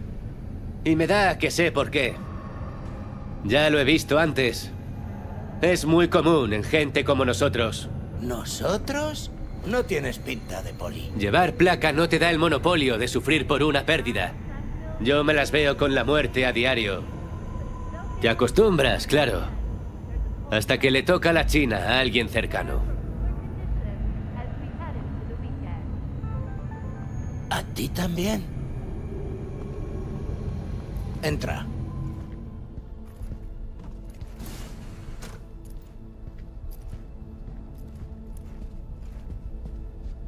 Speaker 2: Y me da que sé por qué. Ya lo he visto antes. Es muy común en gente como nosotros.
Speaker 15: ¿Nosotros? No tienes pinta de poli.
Speaker 2: Llevar placa no te da el monopolio de sufrir por una pérdida. Yo me las veo con la muerte a diario. Te acostumbras, claro. Hasta que le toca la china a alguien cercano.
Speaker 15: ¿A ti también? Entra.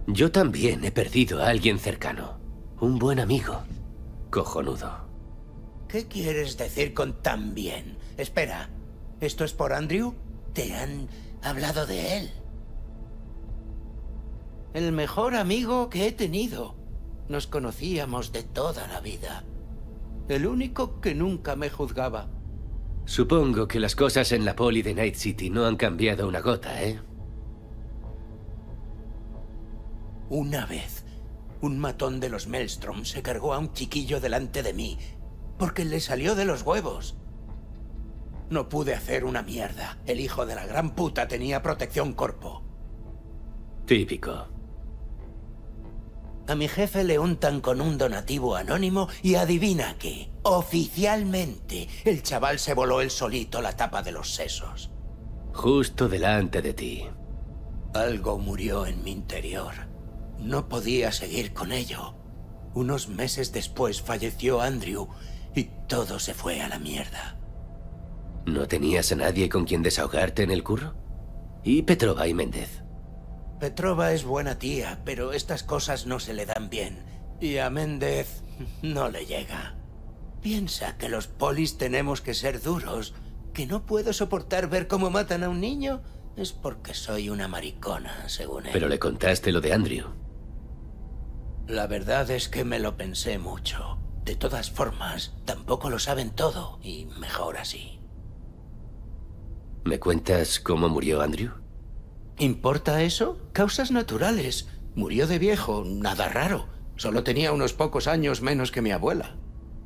Speaker 2: Yo también he perdido a alguien cercano. Un buen amigo. Cojonudo.
Speaker 15: ¿Qué quieres decir con tan bien? Espera, ¿esto es por Andrew? ¿Te han hablado de él? El mejor amigo que he tenido. Nos conocíamos de toda la vida. El único que nunca me juzgaba.
Speaker 2: Supongo que las cosas en la poli de Night City no han cambiado una gota, ¿eh?
Speaker 15: Una vez, un matón de los Maelstrom se cargó a un chiquillo delante de mí, porque le salió de los huevos. No pude hacer una mierda. El hijo de la gran puta tenía protección corpo.
Speaker 2: Típico.
Speaker 15: A mi jefe le untan con un donativo anónimo y adivina qué. Oficialmente, el chaval se voló el solito la tapa de los sesos.
Speaker 2: Justo delante de ti.
Speaker 15: Algo murió en mi interior. No podía seguir con ello. Unos meses después falleció Andrew y todo se fue a la mierda.
Speaker 2: ¿No tenías a nadie con quien desahogarte en el curro? ¿Y Petrova y Méndez?
Speaker 15: Petrova es buena tía, pero estas cosas no se le dan bien. Y a Méndez no le llega. Piensa que los polis tenemos que ser duros, que no puedo soportar ver cómo matan a un niño. Es porque soy una maricona, según él.
Speaker 2: Pero le contaste lo de Andrew.
Speaker 15: La verdad es que me lo pensé mucho. De todas formas, tampoco lo saben todo, y mejor así.
Speaker 2: ¿Me cuentas cómo murió Andrew?
Speaker 15: ¿Importa eso? Causas naturales. Murió de viejo, nada raro. Solo tenía unos pocos años menos que mi abuela.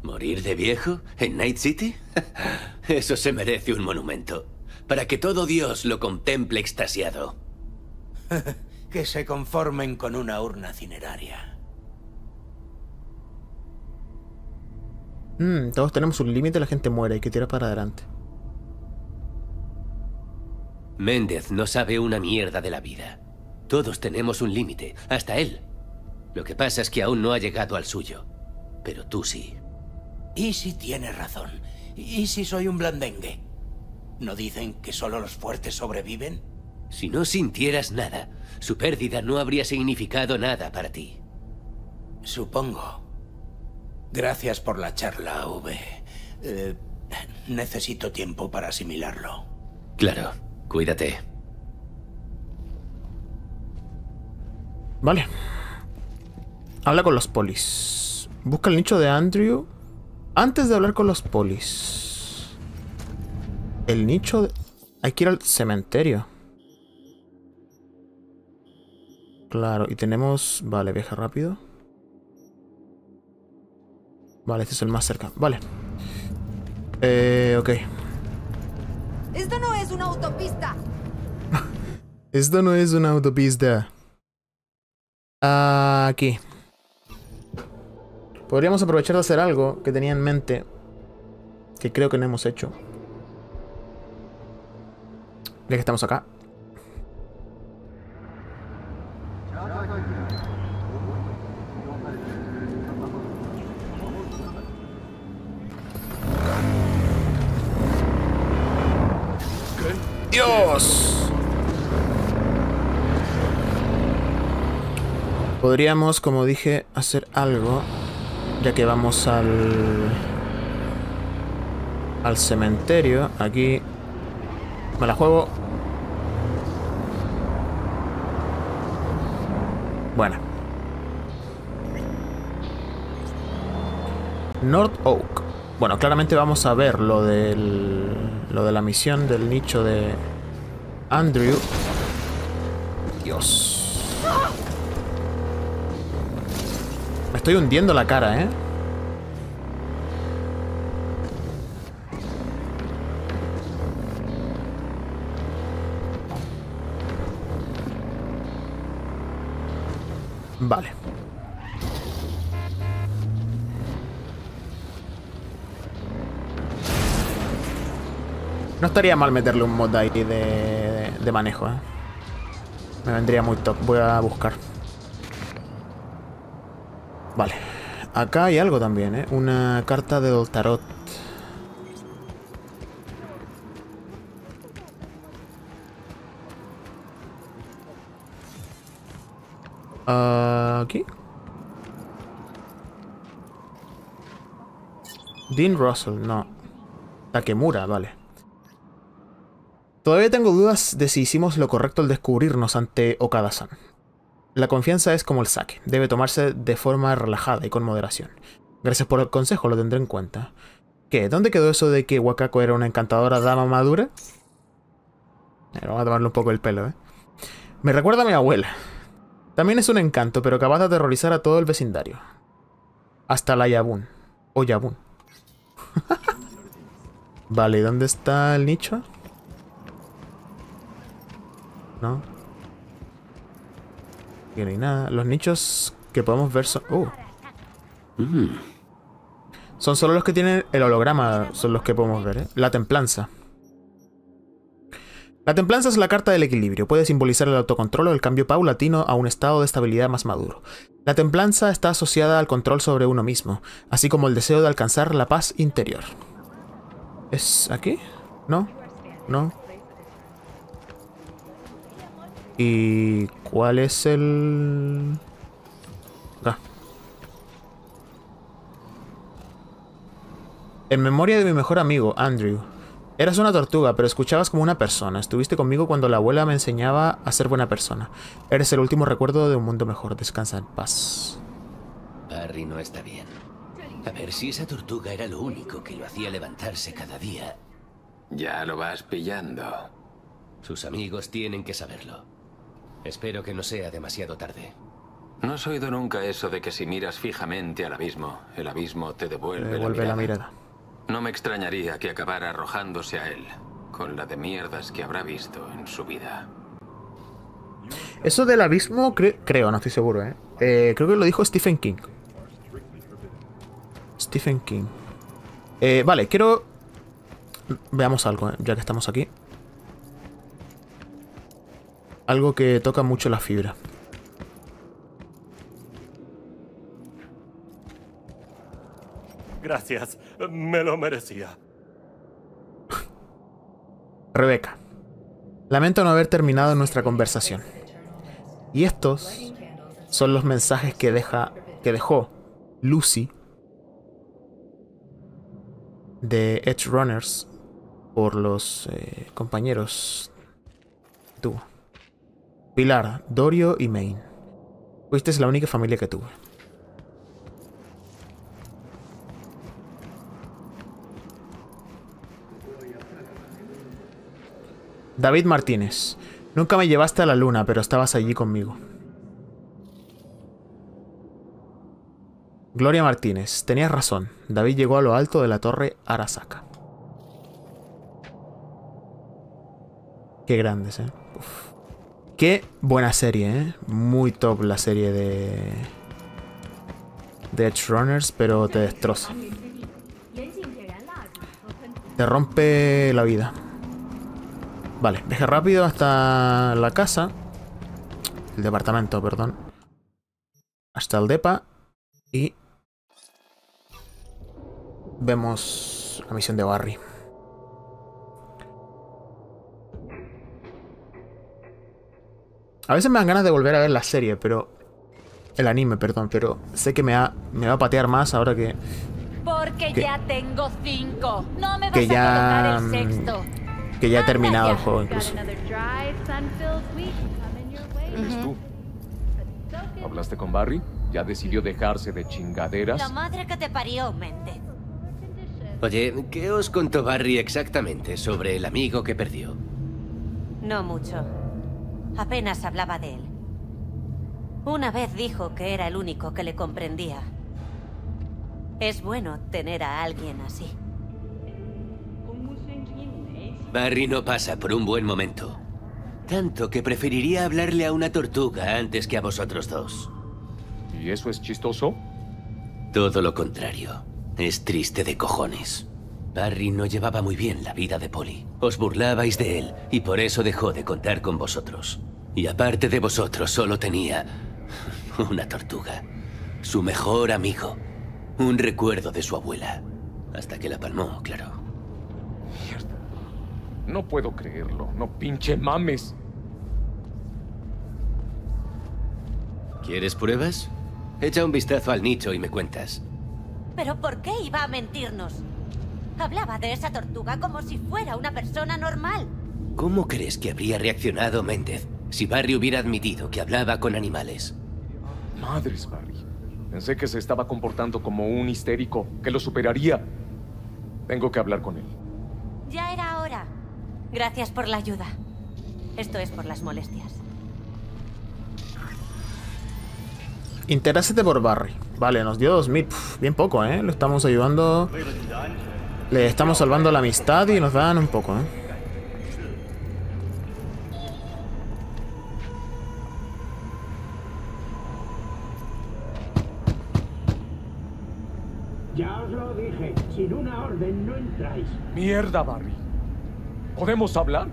Speaker 2: ¿Morir de viejo? ¿En Night City? Eso se merece un monumento. Para que todo Dios lo contemple extasiado.
Speaker 15: que se conformen con una urna cineraria.
Speaker 1: Mm, todos tenemos un límite, la gente muere, hay que tirar para adelante.
Speaker 2: Méndez no sabe una mierda de la vida. Todos tenemos un límite, hasta él. Lo que pasa es que aún no ha llegado al suyo. Pero tú sí.
Speaker 15: ¿Y si tiene razón? ¿Y si soy un blandengue? ¿No dicen que solo los fuertes sobreviven?
Speaker 2: Si no sintieras nada, su pérdida no habría significado nada para ti.
Speaker 15: Supongo. Gracias por la charla, V. Eh, necesito tiempo para asimilarlo.
Speaker 2: Claro. Cuídate.
Speaker 1: Vale. Habla con los polis. Busca el nicho de Andrew antes de hablar con los polis. El nicho de... Hay que ir al cementerio. Claro, y tenemos... Vale, viaja rápido. Vale, este es el más cerca. Vale. Eh, ok.
Speaker 7: Esto no es una autopista.
Speaker 1: Esto no es una autopista. Aquí. Podríamos aprovechar de hacer algo que tenía en mente. Que creo que no hemos hecho. Ya que estamos acá. Podríamos, como dije, hacer algo, ya que vamos al... al cementerio. Aquí me la juego. Bueno. North Oak. Bueno, claramente vamos a ver lo del. lo de la misión del nicho de Andrew. Dios. Me estoy hundiendo la cara, ¿eh? Vale. No estaría mal meterle un mod ahí de, de manejo, ¿eh? Me vendría muy top. Voy a buscar. Vale. Acá hay algo también, ¿eh? Una carta del tarot. Aquí. Dean Russell, no. Takemura, vale. Todavía tengo dudas de si hicimos lo correcto al descubrirnos ante Okada-san. La confianza es como el saque, debe tomarse de forma relajada y con moderación. Gracias por el consejo, lo tendré en cuenta. ¿Qué? ¿Dónde quedó eso de que Wakako era una encantadora dama madura? vamos a tomarle un poco el pelo, ¿eh? Me recuerda a mi abuela. También es un encanto, pero capaz de aterrorizar a todo el vecindario. Hasta la Yabun. O Yabun. vale, ¿dónde está el nicho? No. Aquí no hay nada. Los nichos que podemos ver son... Uh. Son solo los que tienen el holograma, son los que podemos ver, ¿eh? La templanza. La templanza es la carta del equilibrio, puede simbolizar el autocontrol o el cambio paulatino a un estado de estabilidad más maduro. La templanza está asociada al control sobre uno mismo, así como el deseo de alcanzar la paz interior. ¿Es aquí? ¿No? ¿No? ¿Y cuál es el...? Acá. En memoria de mi mejor amigo, Andrew. Eras una tortuga, pero escuchabas como una persona. Estuviste conmigo cuando la abuela me enseñaba a ser buena persona. Eres el último recuerdo de un mundo mejor. Descansa en paz.
Speaker 2: Barry no está bien. A ver, si esa tortuga era lo único que lo hacía levantarse cada día.
Speaker 16: Ya lo vas pillando.
Speaker 2: Sus amigos tienen que saberlo. Espero que no sea demasiado tarde.
Speaker 16: No has oído nunca eso de que si miras fijamente al abismo, el abismo te devuelve,
Speaker 1: Devuelve
Speaker 16: la,
Speaker 1: la
Speaker 16: mirada?
Speaker 1: mirada.
Speaker 16: No me extrañaría que acabara arrojándose a él, con la de mierdas que habrá visto en su vida.
Speaker 1: Eso del abismo, cre- creo, no estoy seguro, ¿eh? Eh, Creo que lo dijo Stephen King. Stephen King. Eh, vale, quiero... Veamos algo, ¿eh? ya que estamos aquí. Algo que toca mucho la fibra.
Speaker 13: Gracias. Me lo merecía.
Speaker 1: Rebeca. Lamento no haber terminado nuestra conversación. Y estos son los mensajes que deja que dejó Lucy de Edge Runners por los eh, compañeros que tuvo. Pilar, Dorio y Main. Fuiste la única familia que tuve. David Martínez. Nunca me llevaste a la luna, pero estabas allí conmigo. Gloria Martínez. Tenías razón. David llegó a lo alto de la torre Arasaka. Qué grandes, eh. Uf. Qué buena serie, eh. Muy top la serie de... De Edge Runners, pero te destroza. Te rompe la vida. Vale, viaje rápido hasta la casa. El departamento, perdón. Hasta el depa. Y... Vemos la misión de Barry. A veces me dan ganas de volver a ver la serie, pero... El anime, perdón, pero sé que me, ha, me va a patear más ahora que...
Speaker 17: Porque
Speaker 1: Que-
Speaker 17: ya tengo cinco. No me vas
Speaker 1: que ya,
Speaker 17: a colocar el
Speaker 1: mm,
Speaker 17: sexto.
Speaker 1: Que ya he terminado el juego incluso.
Speaker 18: ¿Eres tú? ¿Hablaste con Barry? ¿Ya decidió dejarse de chingaderas?
Speaker 17: La madre que te parió, Méndez.
Speaker 2: Oye, ¿qué os contó Barry exactamente sobre el amigo que perdió?
Speaker 17: No mucho. Apenas hablaba de él. Una vez dijo que era el único que le comprendía. Es bueno tener a alguien así.
Speaker 2: Barry no pasa por un buen momento. Tanto que preferiría hablarle a una tortuga antes que a vosotros dos.
Speaker 18: ¿Y eso es chistoso?
Speaker 2: Todo lo contrario. Es triste de cojones. Barry no llevaba muy bien la vida de Polly. Os burlabais de él y por eso dejó de contar con vosotros. Y aparte de vosotros solo tenía una tortuga. Su mejor amigo. Un recuerdo de su abuela. Hasta que la palmó, claro.
Speaker 18: No puedo creerlo. No pinche mames.
Speaker 2: ¿Quieres pruebas? Echa un vistazo al nicho y me cuentas.
Speaker 17: ¿Pero por qué iba a mentirnos? Hablaba de esa tortuga como si fuera una persona normal.
Speaker 2: ¿Cómo crees que habría reaccionado Méndez si Barry hubiera admitido que hablaba con animales?
Speaker 18: Madres, Barry. Pensé que se estaba comportando como un histérico, que lo superaría. Tengo que hablar con él.
Speaker 17: Ya era hora. Gracias por la ayuda. Esto es por las molestias.
Speaker 1: Interésate por Barry. Vale, nos dio 2000. Puf, bien poco, ¿eh? Lo estamos ayudando. Le estamos salvando la amistad y nos dan un poco, ¿eh?
Speaker 14: Ya os lo dije, sin una orden no entráis.
Speaker 18: Mierda, Barry. ¿Podemos hablar?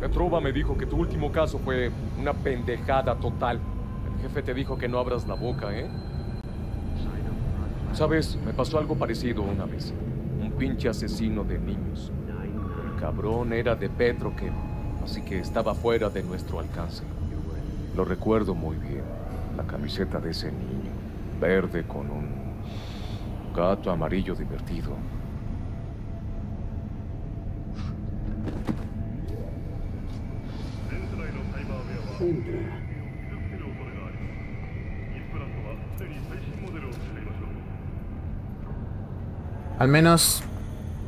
Speaker 18: Petrova me dijo que tu último caso fue una pendejada total. El jefe te dijo que no abras la boca, ¿eh? Sabes, me pasó algo parecido una vez. Pinche asesino de niños. El cabrón era de Petrokev, así que estaba fuera de nuestro alcance. Lo recuerdo muy bien. La camiseta de ese niño, verde con un gato amarillo divertido.
Speaker 1: Al menos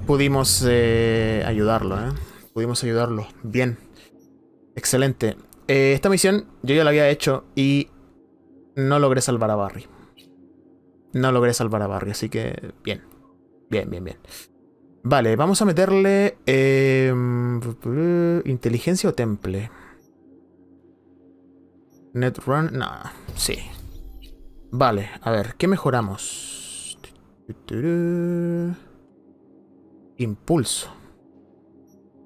Speaker 1: pudimos eh, ayudarlo, ¿eh? Pudimos ayudarlo. Bien. Excelente. Eh, esta misión yo ya la había hecho y no logré salvar a Barry. No logré salvar a Barry, así que bien. Bien, bien, bien. Vale, vamos a meterle... eh, inteligencia o temple. Netrun... No, sí. Vale, a ver, ¿qué mejoramos? Impulso.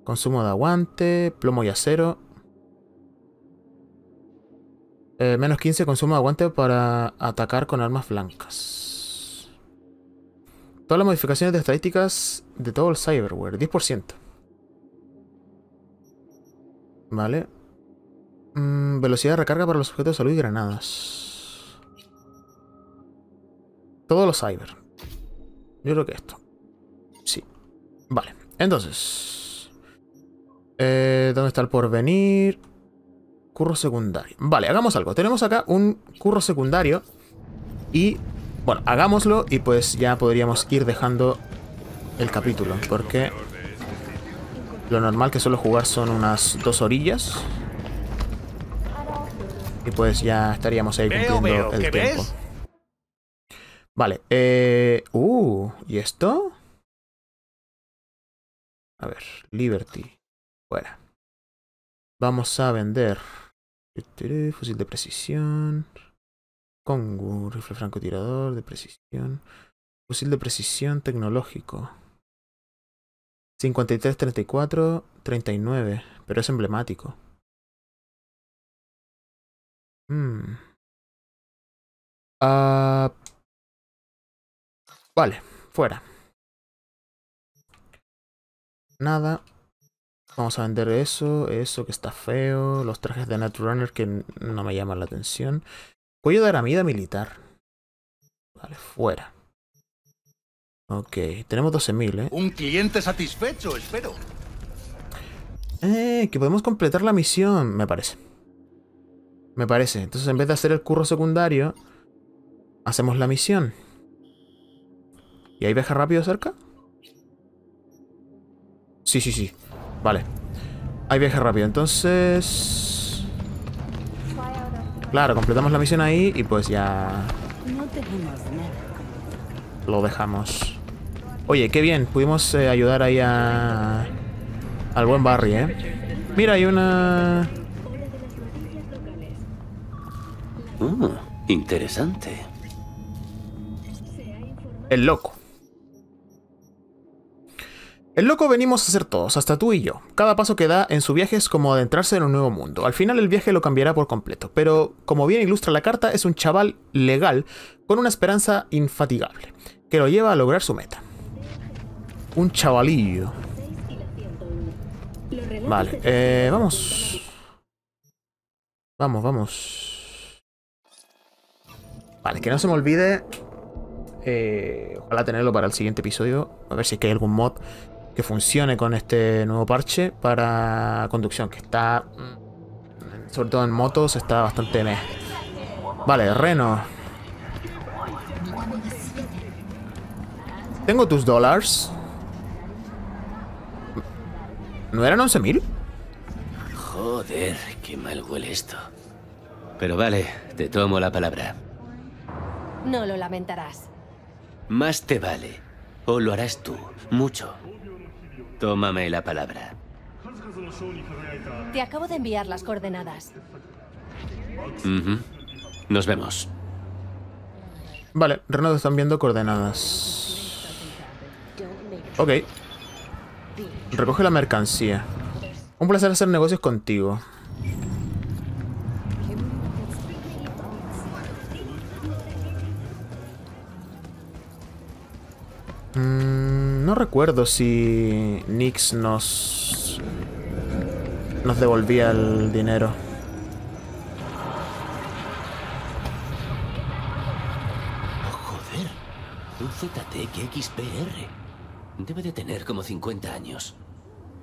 Speaker 1: Consumo de aguante, plomo y acero. Eh, menos 15 consumo de aguante para atacar con armas blancas. Todas las modificaciones de estadísticas de todo el cyberware, 10%. Vale. Mm, velocidad de recarga para los objetos de salud y granadas. Todos los cyber. Yo creo que esto. Vale. Entonces. Eh, ¿Dónde está el porvenir? Curro secundario. Vale, hagamos algo. Tenemos acá un curro secundario. Y. Bueno, hagámoslo y pues ya podríamos ir dejando el capítulo. Porque lo normal que suelo jugar son unas dos orillas. Y pues ya estaríamos ahí cumpliendo
Speaker 19: veo,
Speaker 1: el
Speaker 19: ¿qué
Speaker 1: tiempo.
Speaker 19: ves?
Speaker 1: Vale, eh... Uh, ¿y esto? A ver, Liberty. Fuera. Vamos a vender. Fusil de precisión. Kongu, rifle francotirador de precisión. Fusil de precisión tecnológico. 53, 34, 39. Pero es emblemático. Hmm. Ah, vale, fuera. Nada. Vamos a vender eso, eso que está feo, los trajes de Netrunner que no me llaman la atención. Cuello de aramida militar. Vale, fuera. Ok, tenemos 12.000, ¿eh?
Speaker 3: Un cliente satisfecho, espero.
Speaker 1: Eh, que podemos completar la misión, me parece. Me parece. Entonces, en vez de hacer el curro secundario, hacemos la misión. ¿Y hay viaje rápido cerca? Sí, sí, sí. Vale. Hay viaje rápido. Entonces... Claro, completamos la misión ahí y pues ya... Lo dejamos. Oye, qué bien. Pudimos eh, ayudar ahí a... Al buen Barry, ¿eh? Mira, hay una...
Speaker 2: Uh, interesante.
Speaker 1: El loco. El loco venimos a ser todos, hasta tú y yo. Cada paso que da en su viaje es como adentrarse en un nuevo mundo. Al final el viaje lo cambiará por completo, pero como bien ilustra la carta, es un chaval legal con una esperanza infatigable, que lo lleva a lograr su meta. Un chavalillo. Vale, eh, vamos. Vamos, vamos. Vale, que no se me olvide. eh, ojalá tenerlo para el siguiente episodio. A ver si hay algún mod que funcione con este nuevo parche para conducción, que está, mm, sobre todo en motos, está bastante meh. Vale, Reno. Tengo tus dólares. ¿No eran 11.000?
Speaker 2: Joder, qué mal huele esto. Pero vale, te tomo la palabra.
Speaker 9: No lo lamentarás.
Speaker 2: Más te vale. O lo harás tú. Mucho. Tómame la palabra.
Speaker 9: Te acabo de enviar las coordenadas.
Speaker 2: Nos vemos.
Speaker 1: Vale, Reno te están viendo coordenadas. Ok. Recoge la mercancía. Un placer hacer negocios contigo. Mm, no recuerdo si Nix nos... Nos devolvía el dinero.
Speaker 2: Joder. Un ZTX XPR. Debe de tener como 50 años.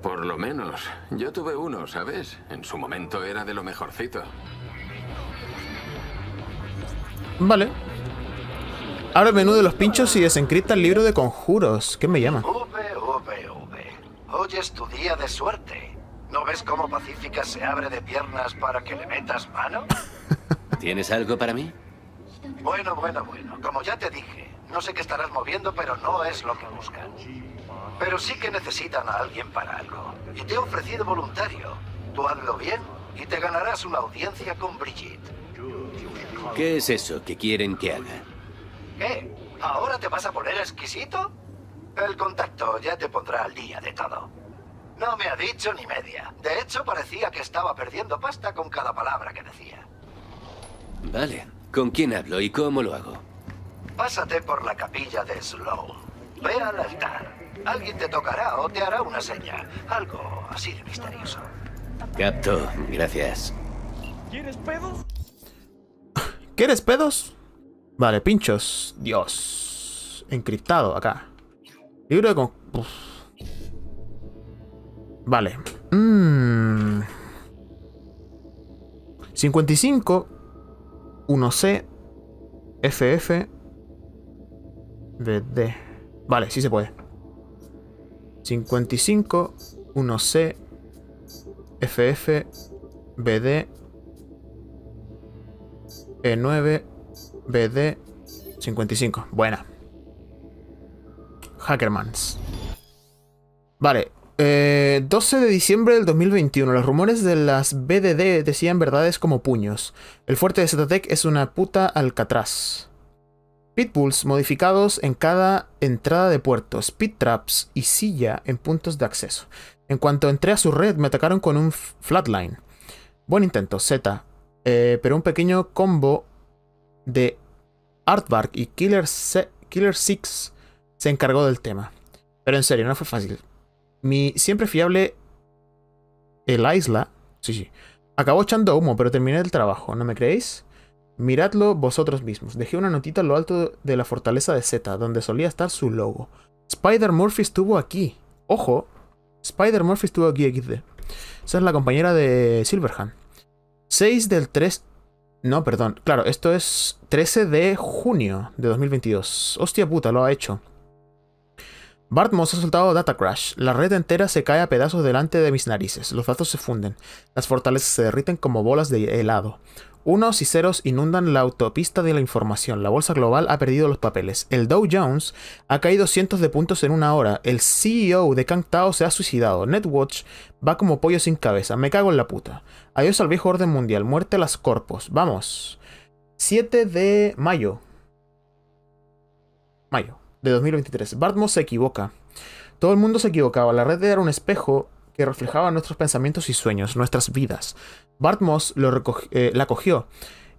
Speaker 16: Por lo menos. Yo tuve uno, ¿sabes? En su momento era de lo mejorcito.
Speaker 1: Vale. Abre el menú de los pinchos y desencripta el libro de conjuros. ¿Qué me llama?
Speaker 11: VVV. Hoy es tu día de suerte. ¿No ves cómo Pacífica se abre de piernas para que le metas mano?
Speaker 2: ¿Tienes algo para mí?
Speaker 11: Bueno, bueno, bueno. Como ya te dije, no sé qué estarás moviendo, pero no es lo que buscan. Pero sí que necesitan a alguien para algo. Y te he ofrecido voluntario. Tú hazlo bien y te ganarás una audiencia con Brigitte.
Speaker 2: ¿Qué es eso que quieren que haga?
Speaker 11: ¿Qué? ¿Ahora te vas a poner exquisito? El contacto ya te pondrá al día de todo. No me ha dicho ni media. De hecho, parecía que estaba perdiendo pasta con cada palabra que decía.
Speaker 2: Vale. ¿Con quién hablo y cómo lo hago?
Speaker 11: Pásate por la capilla de Sloan. Ve al altar. Alguien te tocará o te hará una seña. Algo así de misterioso.
Speaker 2: Capto. Gracias.
Speaker 13: ¿Quieres pedos?
Speaker 1: ¿Quieres pedos? Vale, pinchos. Dios. Encriptado, acá. Libro de con... Uf. Vale. Mm. 55. 1C. FF. BD. Vale, sí se puede. 55. 1C. FF. BD. E9. BD. 55. Buena. Hackermans. Vale. eh, 12 de diciembre del 2021. Los rumores de las BDD decían verdades como puños. El fuerte de Zetotec es una puta alcatraz. Pitbulls modificados en cada entrada de puerto, speed traps y silla en puntos de acceso. En cuanto entré a su red, me atacaron con un flatline. Buen intento, Z. Eh, pero un pequeño combo de Artbark y Killer, Killer Six se encargó del tema. Pero en serio, no fue fácil. Mi siempre fiable El Isla, sí, sí, acabó echando humo, pero terminé el trabajo, ¿no me creéis? Miradlo vosotros mismos. Dejé una notita en lo alto de la fortaleza de Z, donde solía estar su logo. Spider Murphy estuvo aquí. Ojo, Spider Murphy estuvo aquí XD. Esa es la compañera de Silverhand. 6 del 3... No, perdón. Claro, esto es 13 de junio de 2022. Hostia puta, lo ha hecho. Bart Moss ha soltado Data Crash. La red entera se cae a pedazos delante de mis narices. Los datos se funden. Las fortalezas se derriten como bolas de helado. Unos y ceros inundan la autopista de la información. La bolsa global ha perdido los papeles. El Dow Jones ha caído cientos de puntos en una hora. El CEO de Kang Tao se ha suicidado. Netwatch va como pollo sin cabeza. Me cago en la puta. Adiós al viejo orden mundial. Muerte a las corpos. Vamos. 7 de mayo. Mayo de 2023. Bartmos se equivoca. Todo el mundo se equivocaba. La red era un espejo que reflejaba nuestros pensamientos y sueños, nuestras vidas. Bart Moss lo eh, la cogió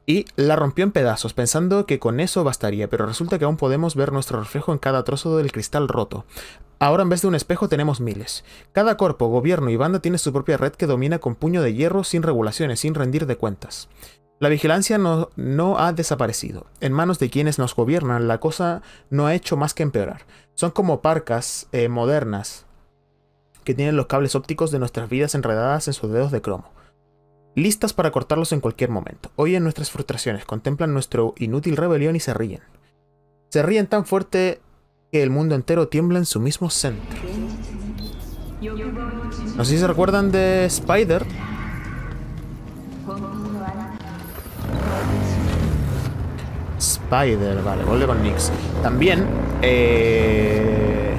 Speaker 1: y la rompió en pedazos, pensando que con eso bastaría, pero resulta que aún podemos ver nuestro reflejo en cada trozo del cristal roto. Ahora en vez de un espejo tenemos miles. Cada cuerpo, gobierno y banda tiene su propia red que domina con puño de hierro, sin regulaciones, sin rendir de cuentas. La vigilancia no, no, ha desaparecido. En manos de quienes nos gobiernan, la cosa no ha hecho más que empeorar. Son como parcas eh, modernas que tienen los cables ópticos de nuestras vidas enredadas en sus dedos de cromo listas para cortarlos en cualquier momento. Oyen nuestras frustraciones, contemplan nuestro inútil rebelión y se ríen. Se ríen tan fuerte que el mundo entero tiembla en su mismo centro. No sé si se recuerdan de Spider. Spider, vale, vuelve con Nix. También, eh,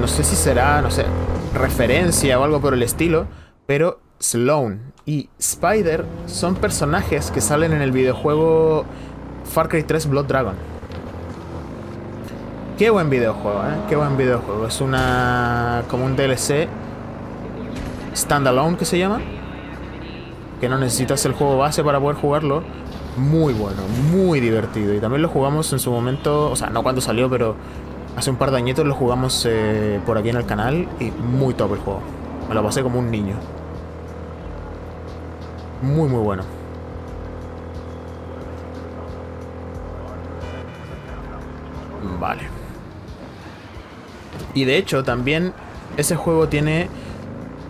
Speaker 1: no sé si será, no sé, referencia o algo por el estilo, pero Sloan y Spider son personajes que salen en el videojuego Far Cry 3 Blood Dragon. Qué buen videojuego, ¿eh? Qué buen videojuego. Es una... como un DLC standalone que se llama. Que no necesitas el juego base para poder jugarlo. Muy bueno, muy divertido. Y también lo jugamos en su momento, o sea, no cuando salió, pero hace un par de añitos lo jugamos eh, por aquí en el canal y muy top el juego. Me lo pasé como un niño. Muy, muy bueno. Vale. Y de hecho, también ese juego tiene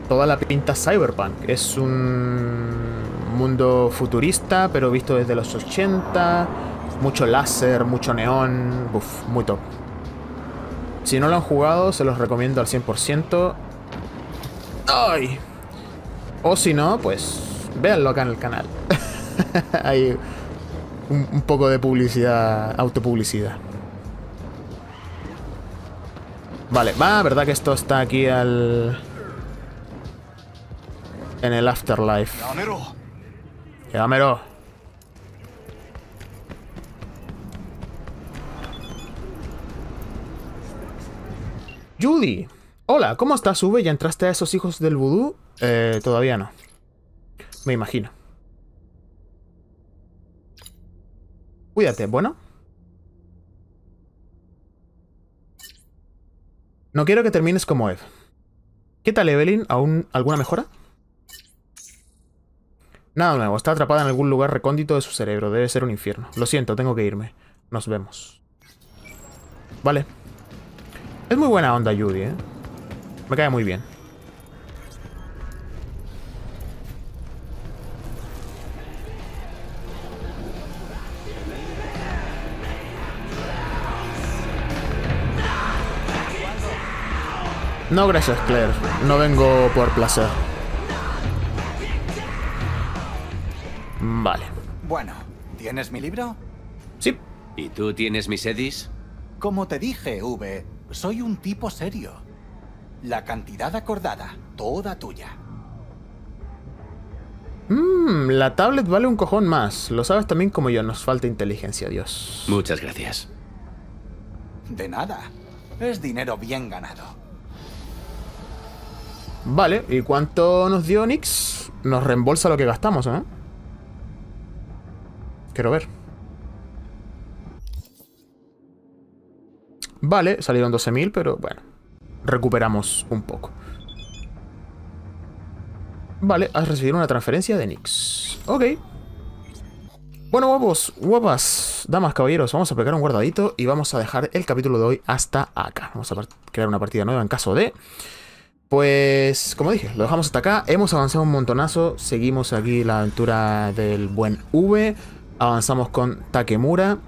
Speaker 1: toda la pinta cyberpunk. Es un mundo futurista, pero visto desde los 80. Mucho láser, mucho neón. Uf, muy top. Si no lo han jugado, se los recomiendo al 100%. ¡Ay! O si no, pues véanlo acá en el canal. Hay un, poco de publicidad, autopublicidad. Vale, va, verdad que esto está aquí al... En el Afterlife. Llámelo. Judy. Hola, ¿cómo estás, V? ¿Ya entraste a esos hijos del vudú? Eh, todavía no. Me imagino. Cuídate, ¿bueno? No quiero que termines como Eve. ¿Qué tal, Evelyn? ¿Aún alguna mejora? Nada nuevo, está atrapada en algún lugar recóndito de su cerebro. Debe ser un infierno. Lo siento, tengo que irme. Nos vemos. Vale. Es muy buena onda Judy, ¿eh? Me cae muy bien. No, gracias, Claire. No vengo por placer. Vale.
Speaker 3: Bueno, ¿tienes mi libro?
Speaker 1: Sí.
Speaker 2: ¿Y tú tienes mis edis?
Speaker 3: Como te dije, V, soy un tipo serio. La cantidad acordada, toda tuya.
Speaker 1: Mmm, la tablet vale un cojón más. Lo sabes también como yo, nos falta inteligencia, Dios.
Speaker 2: Muchas gracias.
Speaker 3: De nada. Es dinero bien ganado.
Speaker 1: Vale, ¿y cuánto nos dio Nix? Nos reembolsa lo que gastamos, ¿eh? Quiero ver. Vale, salieron 12.000, pero bueno. Recuperamos un poco. Vale, has recibido una transferencia de Nix. Ok. Bueno, guapos, guapas, damas, caballeros, vamos a pegar un guardadito y vamos a dejar el capítulo de hoy hasta acá. Vamos a crear una partida nueva en caso de... Pues, como dije, lo dejamos hasta acá. Hemos avanzado un montonazo. Seguimos aquí la aventura del buen V. Avanzamos con Takemura.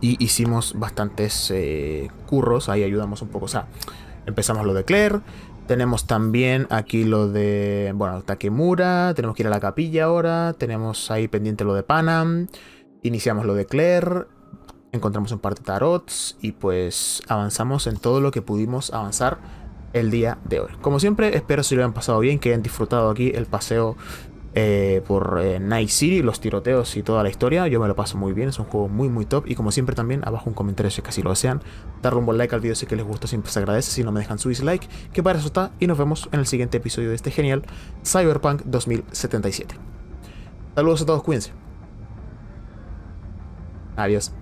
Speaker 1: Y hicimos bastantes eh, curros. Ahí ayudamos un poco. O sea, empezamos lo de Claire. Tenemos también aquí lo de, bueno, Takemura, tenemos que ir a la capilla ahora, tenemos ahí pendiente lo de Panam, iniciamos lo de Claire, encontramos un par de tarots y pues avanzamos en todo lo que pudimos avanzar el día de hoy. Como siempre, espero que se lo hayan pasado bien, que hayan disfrutado aquí el paseo eh, por eh, Night City, los tiroteos y toda la historia. Yo me lo paso muy bien, es un juego muy muy top. Y como siempre también, abajo un comentario si casi lo desean. Darle un buen like al video si que les gusta, siempre se agradece. Si no me dejan su dislike, que para eso está. Y nos vemos en el siguiente episodio de este genial Cyberpunk 2077. Saludos a todos, cuídense. Adiós.